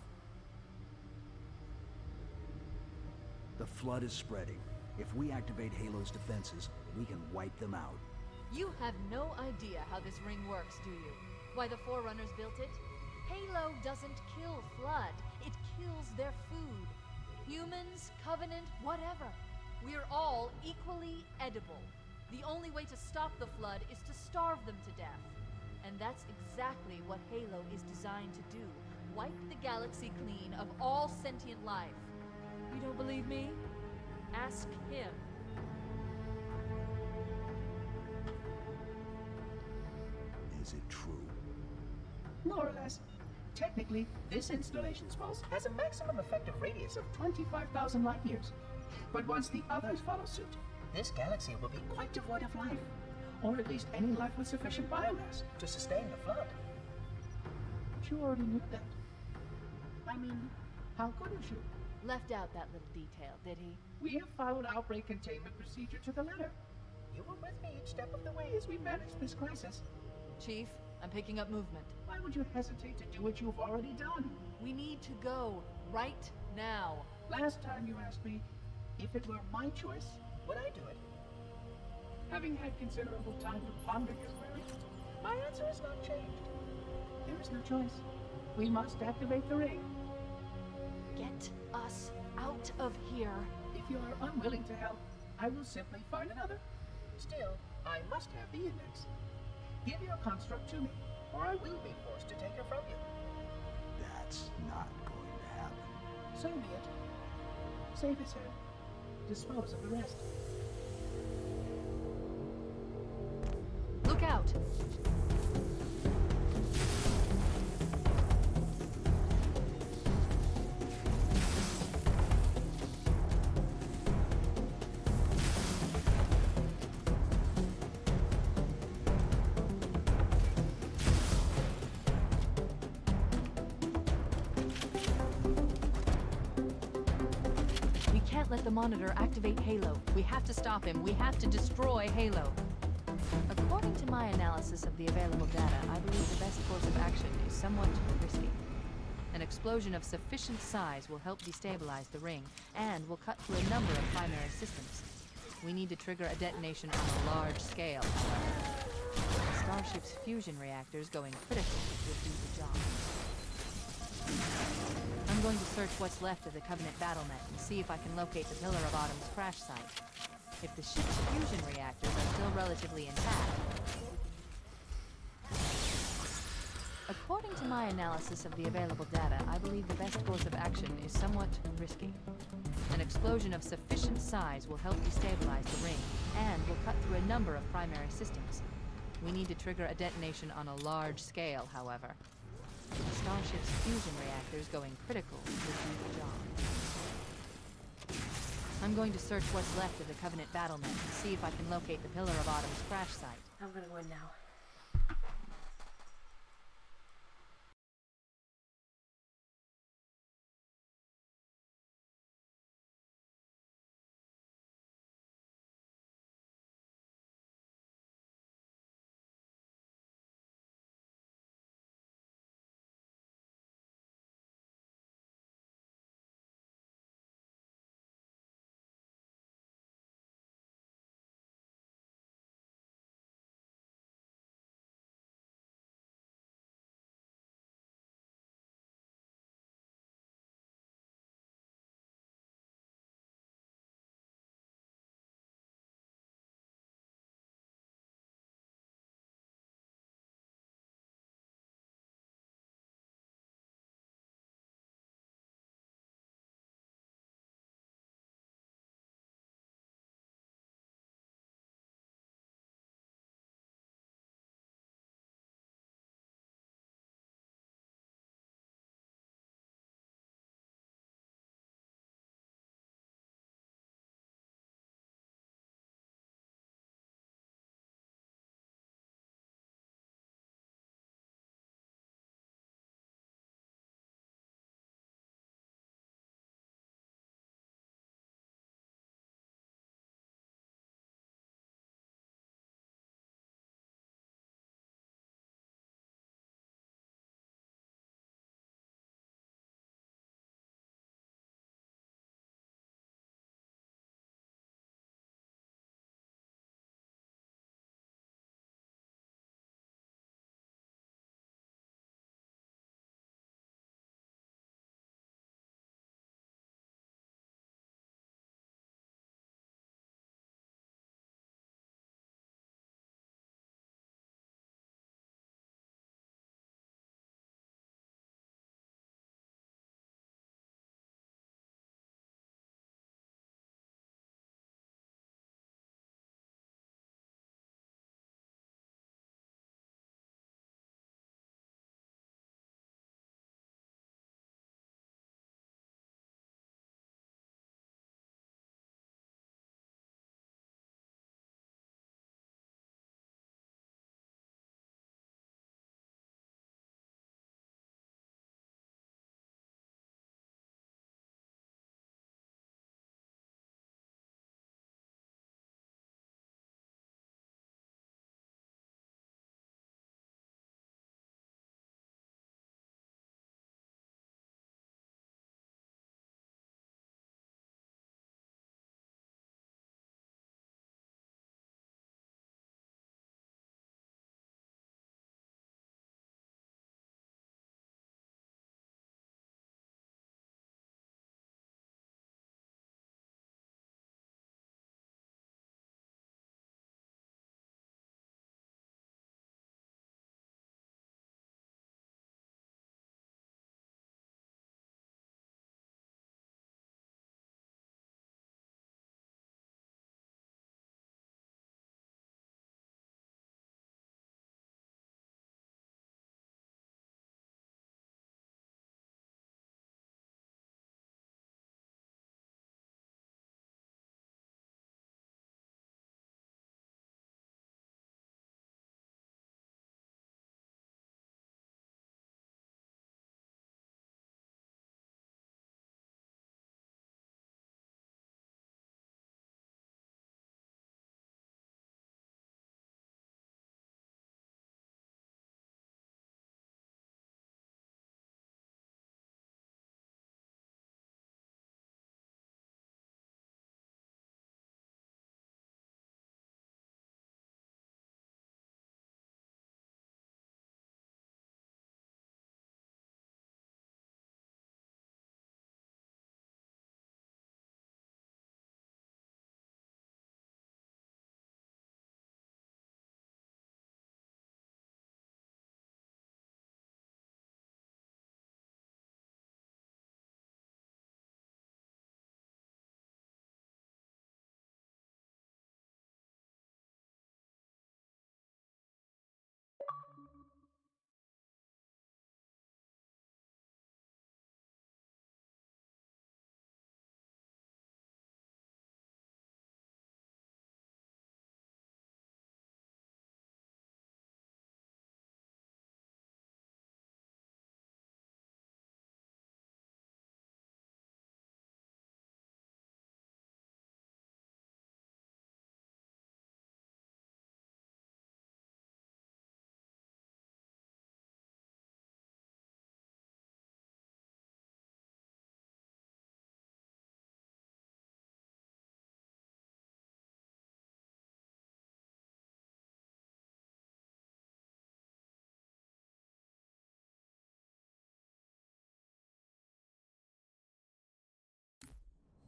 The Flood is spreading. If we activate Halo's defenses, we can wipe them out. You have no idea how this ring works, do you? Why the Forerunners built it? Halo doesn't kill Flood, it kills their food. Humans, Covenant, whatever. We're all equally edible. The only way to stop the Flood is to starve them to death. And that's exactly what Halo is designed to do wipe the galaxy clean of all sentient life. You don't believe me? Ask him. Is it true? More or less. Technically, this installation's pulse has a maximum effective radius of 25,000 light years. But once the others follow suit, this galaxy will be quite devoid of life. Or at least any life with sufficient biomass to sustain the flood. But you already knew that. I mean, how couldn't you? Left out that little detail, did he? We have followed outbreak containment procedure to the letter. You were with me each step of the way as we managed this crisis. Chief, I'm picking up movement. Why would you hesitate to do what you've already done? We need to go right now. Last time you asked me if it were my choice, would I do it? Having had considerable time to ponder your query, my answer has not changed. There is no choice. We must activate the ring. Get us out of here. If you are unwilling to help, I will simply find another. Still, I must have the index. Give your construct to me, or I will be forced to take it from you. That's not going to happen. So be it. Save his head. Dispose of the rest. Look out! The monitor activate Halo. We have to stop him. We have to destroy Halo. According to my analysis of the available data, I believe the best course of action is somewhat risky. An explosion of sufficient size will help destabilize the ring, and will cut through a number of primary systems. We need to trigger a detonation on a large scale. The Starship's fusion reactors going critical would do the job. I'm going to search what's left of the Covenant battle net and see if I can locate the Pillar of Autumn's crash site. If the ship's fusion reactors are still relatively intact. According to my analysis of the available data, I believe the best course of action is somewhat risky. An explosion of sufficient size will help destabilize the ring, and will cut through a number of primary systems. We need to trigger a detonation on a large scale, however. The Starship's fusion reactors going critical do the job. I'm going to search what's left of the Covenant battle net and see if I can locate the Pillar of Autumn's crash site. I'm gonna go in now.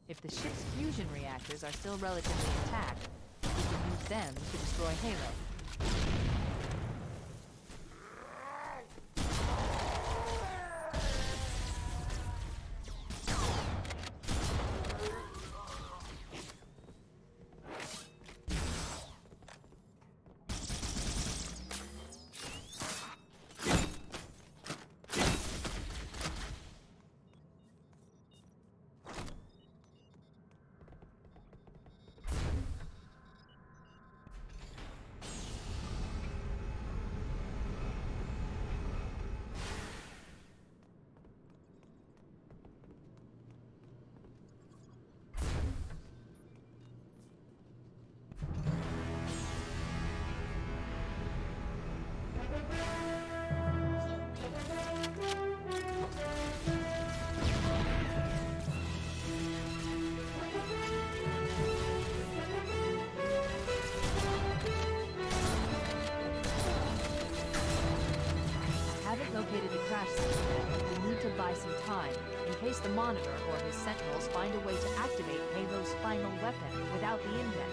If the ship's fusion reactors are still relatively intact, we can use them to destroy Halo. Case the Monitor or his Sentinels find a way to activate Halo's final weapon without the Index.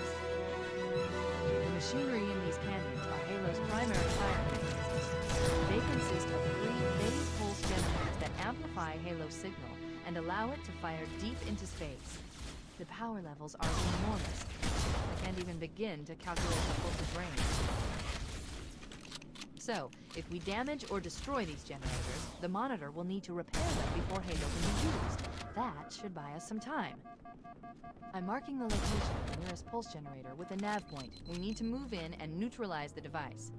The machinery in these canyons are Halo's primary firing mechanisms. They consist of three phase pulse generators that amplify Halo's signal and allow it to fire deep into space. The power levels are enormous. I can't even begin to calculate the pulse's range. So, if we damage or destroy these generators, the Monitor will need to repair them before Halo can be used. That should buy us some time. I'm marking the location of the nearest pulse generator with a nav point. We need to move in and neutralize the device.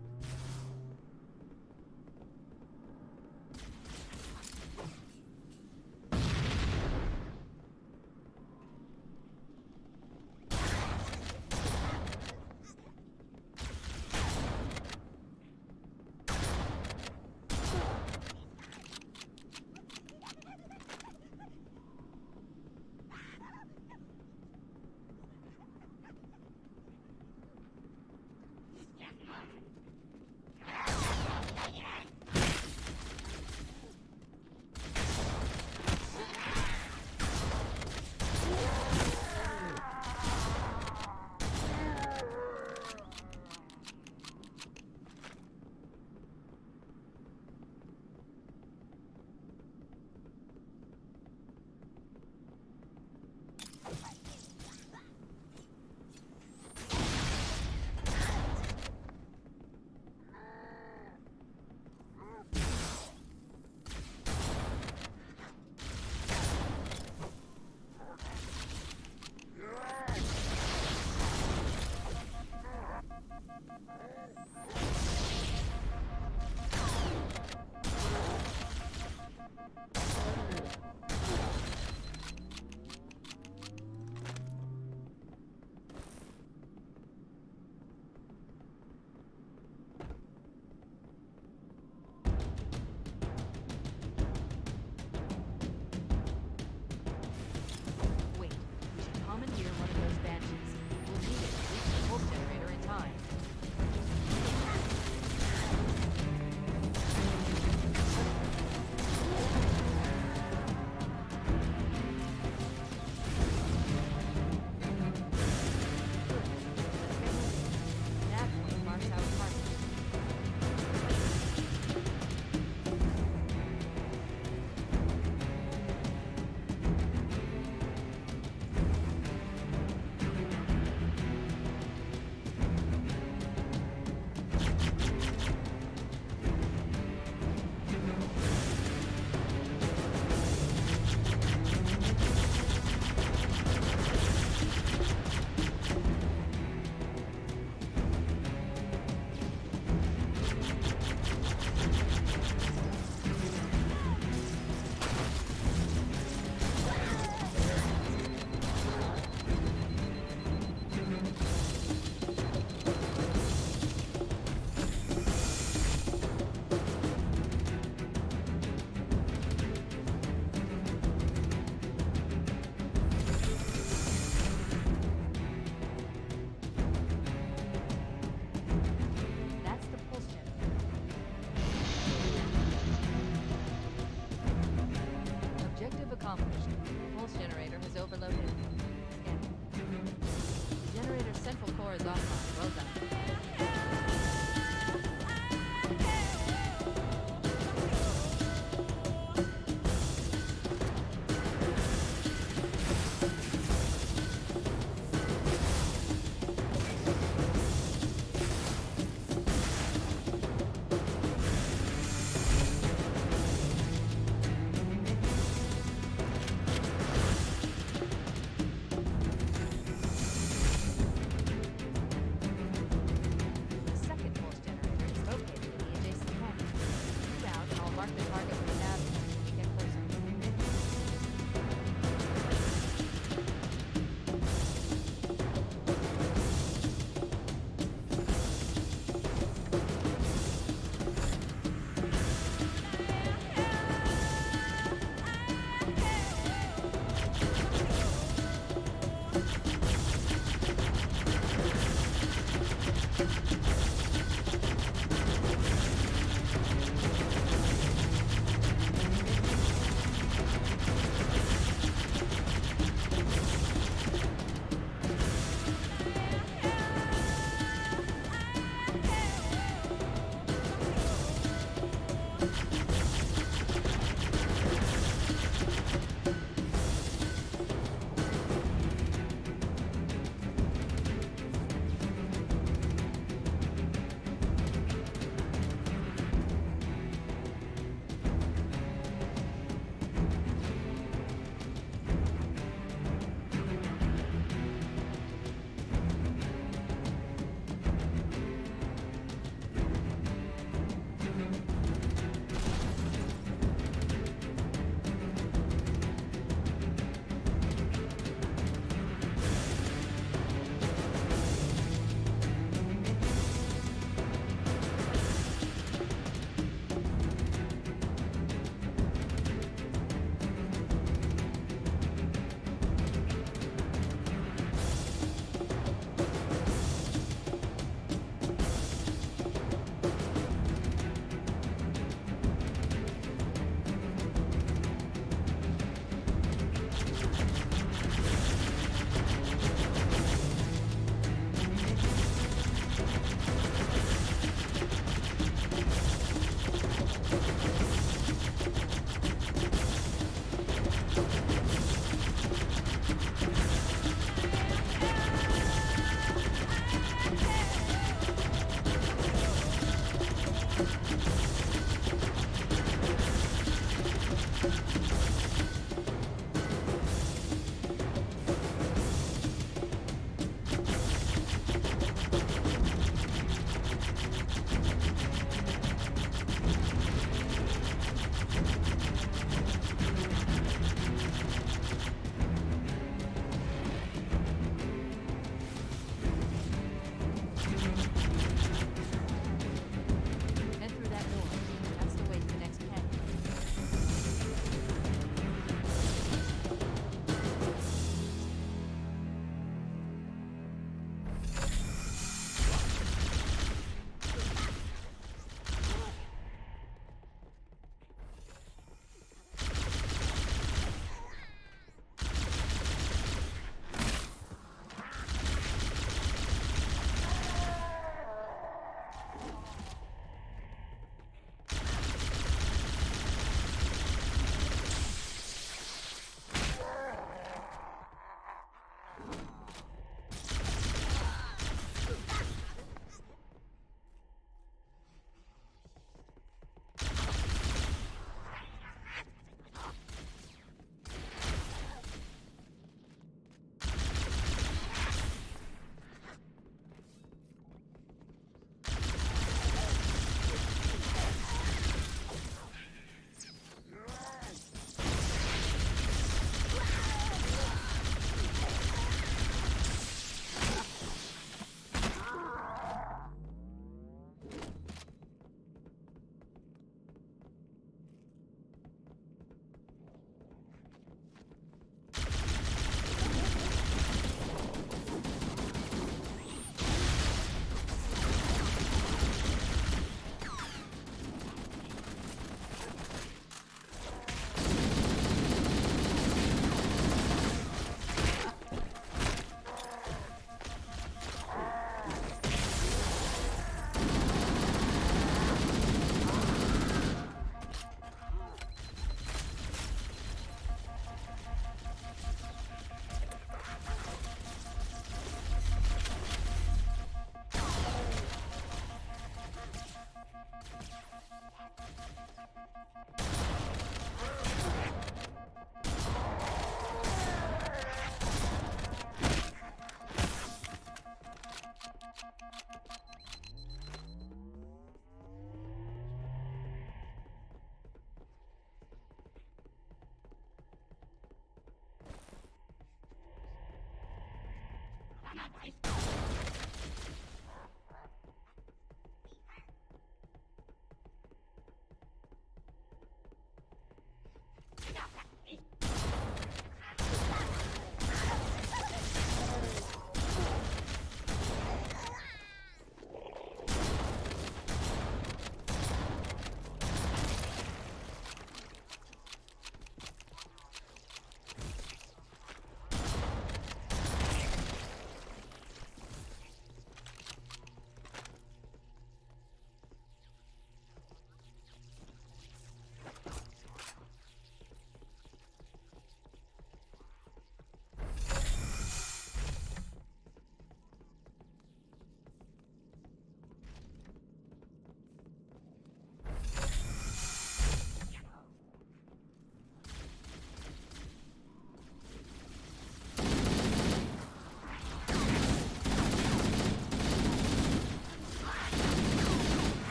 I don't.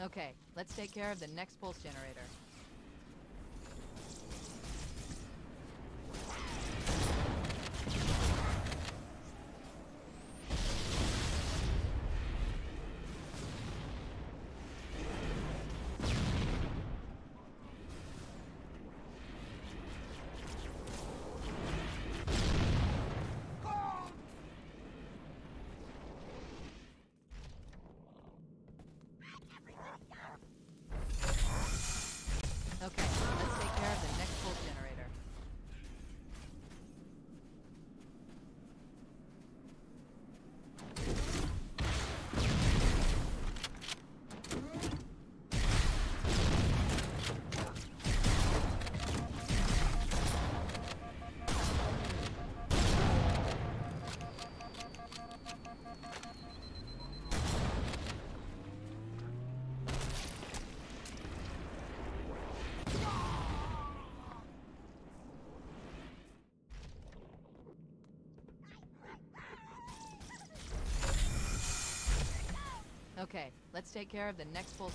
Okay, let's take care of the next pulse generator. Okay, let's take care of the next pulse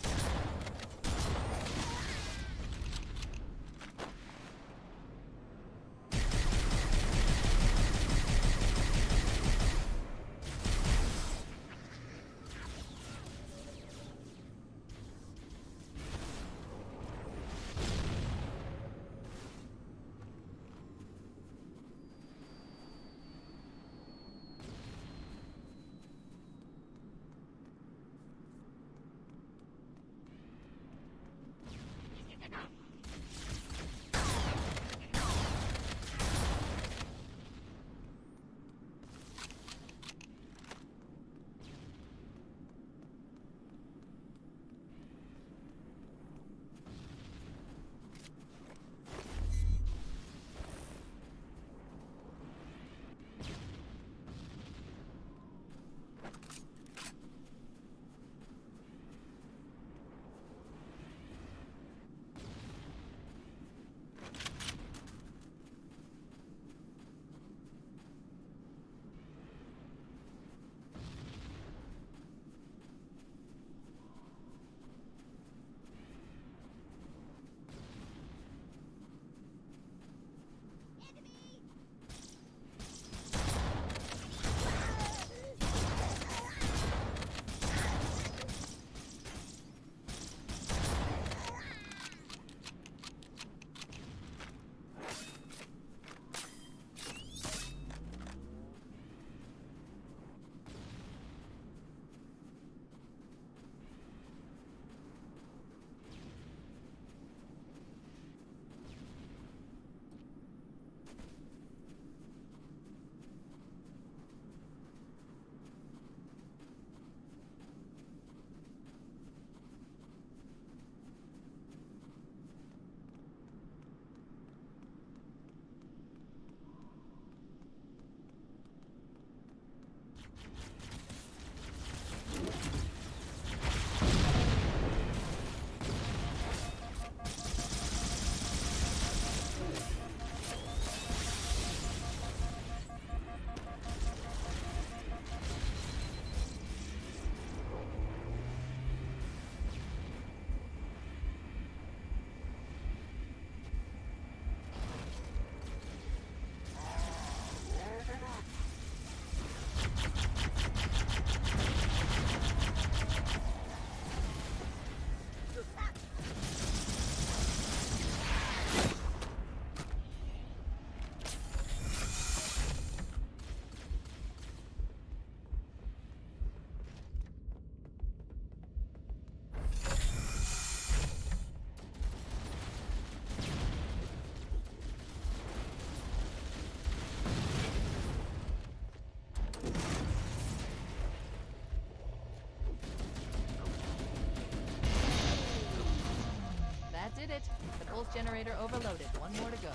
it. The pulse generator overloaded. One more to go.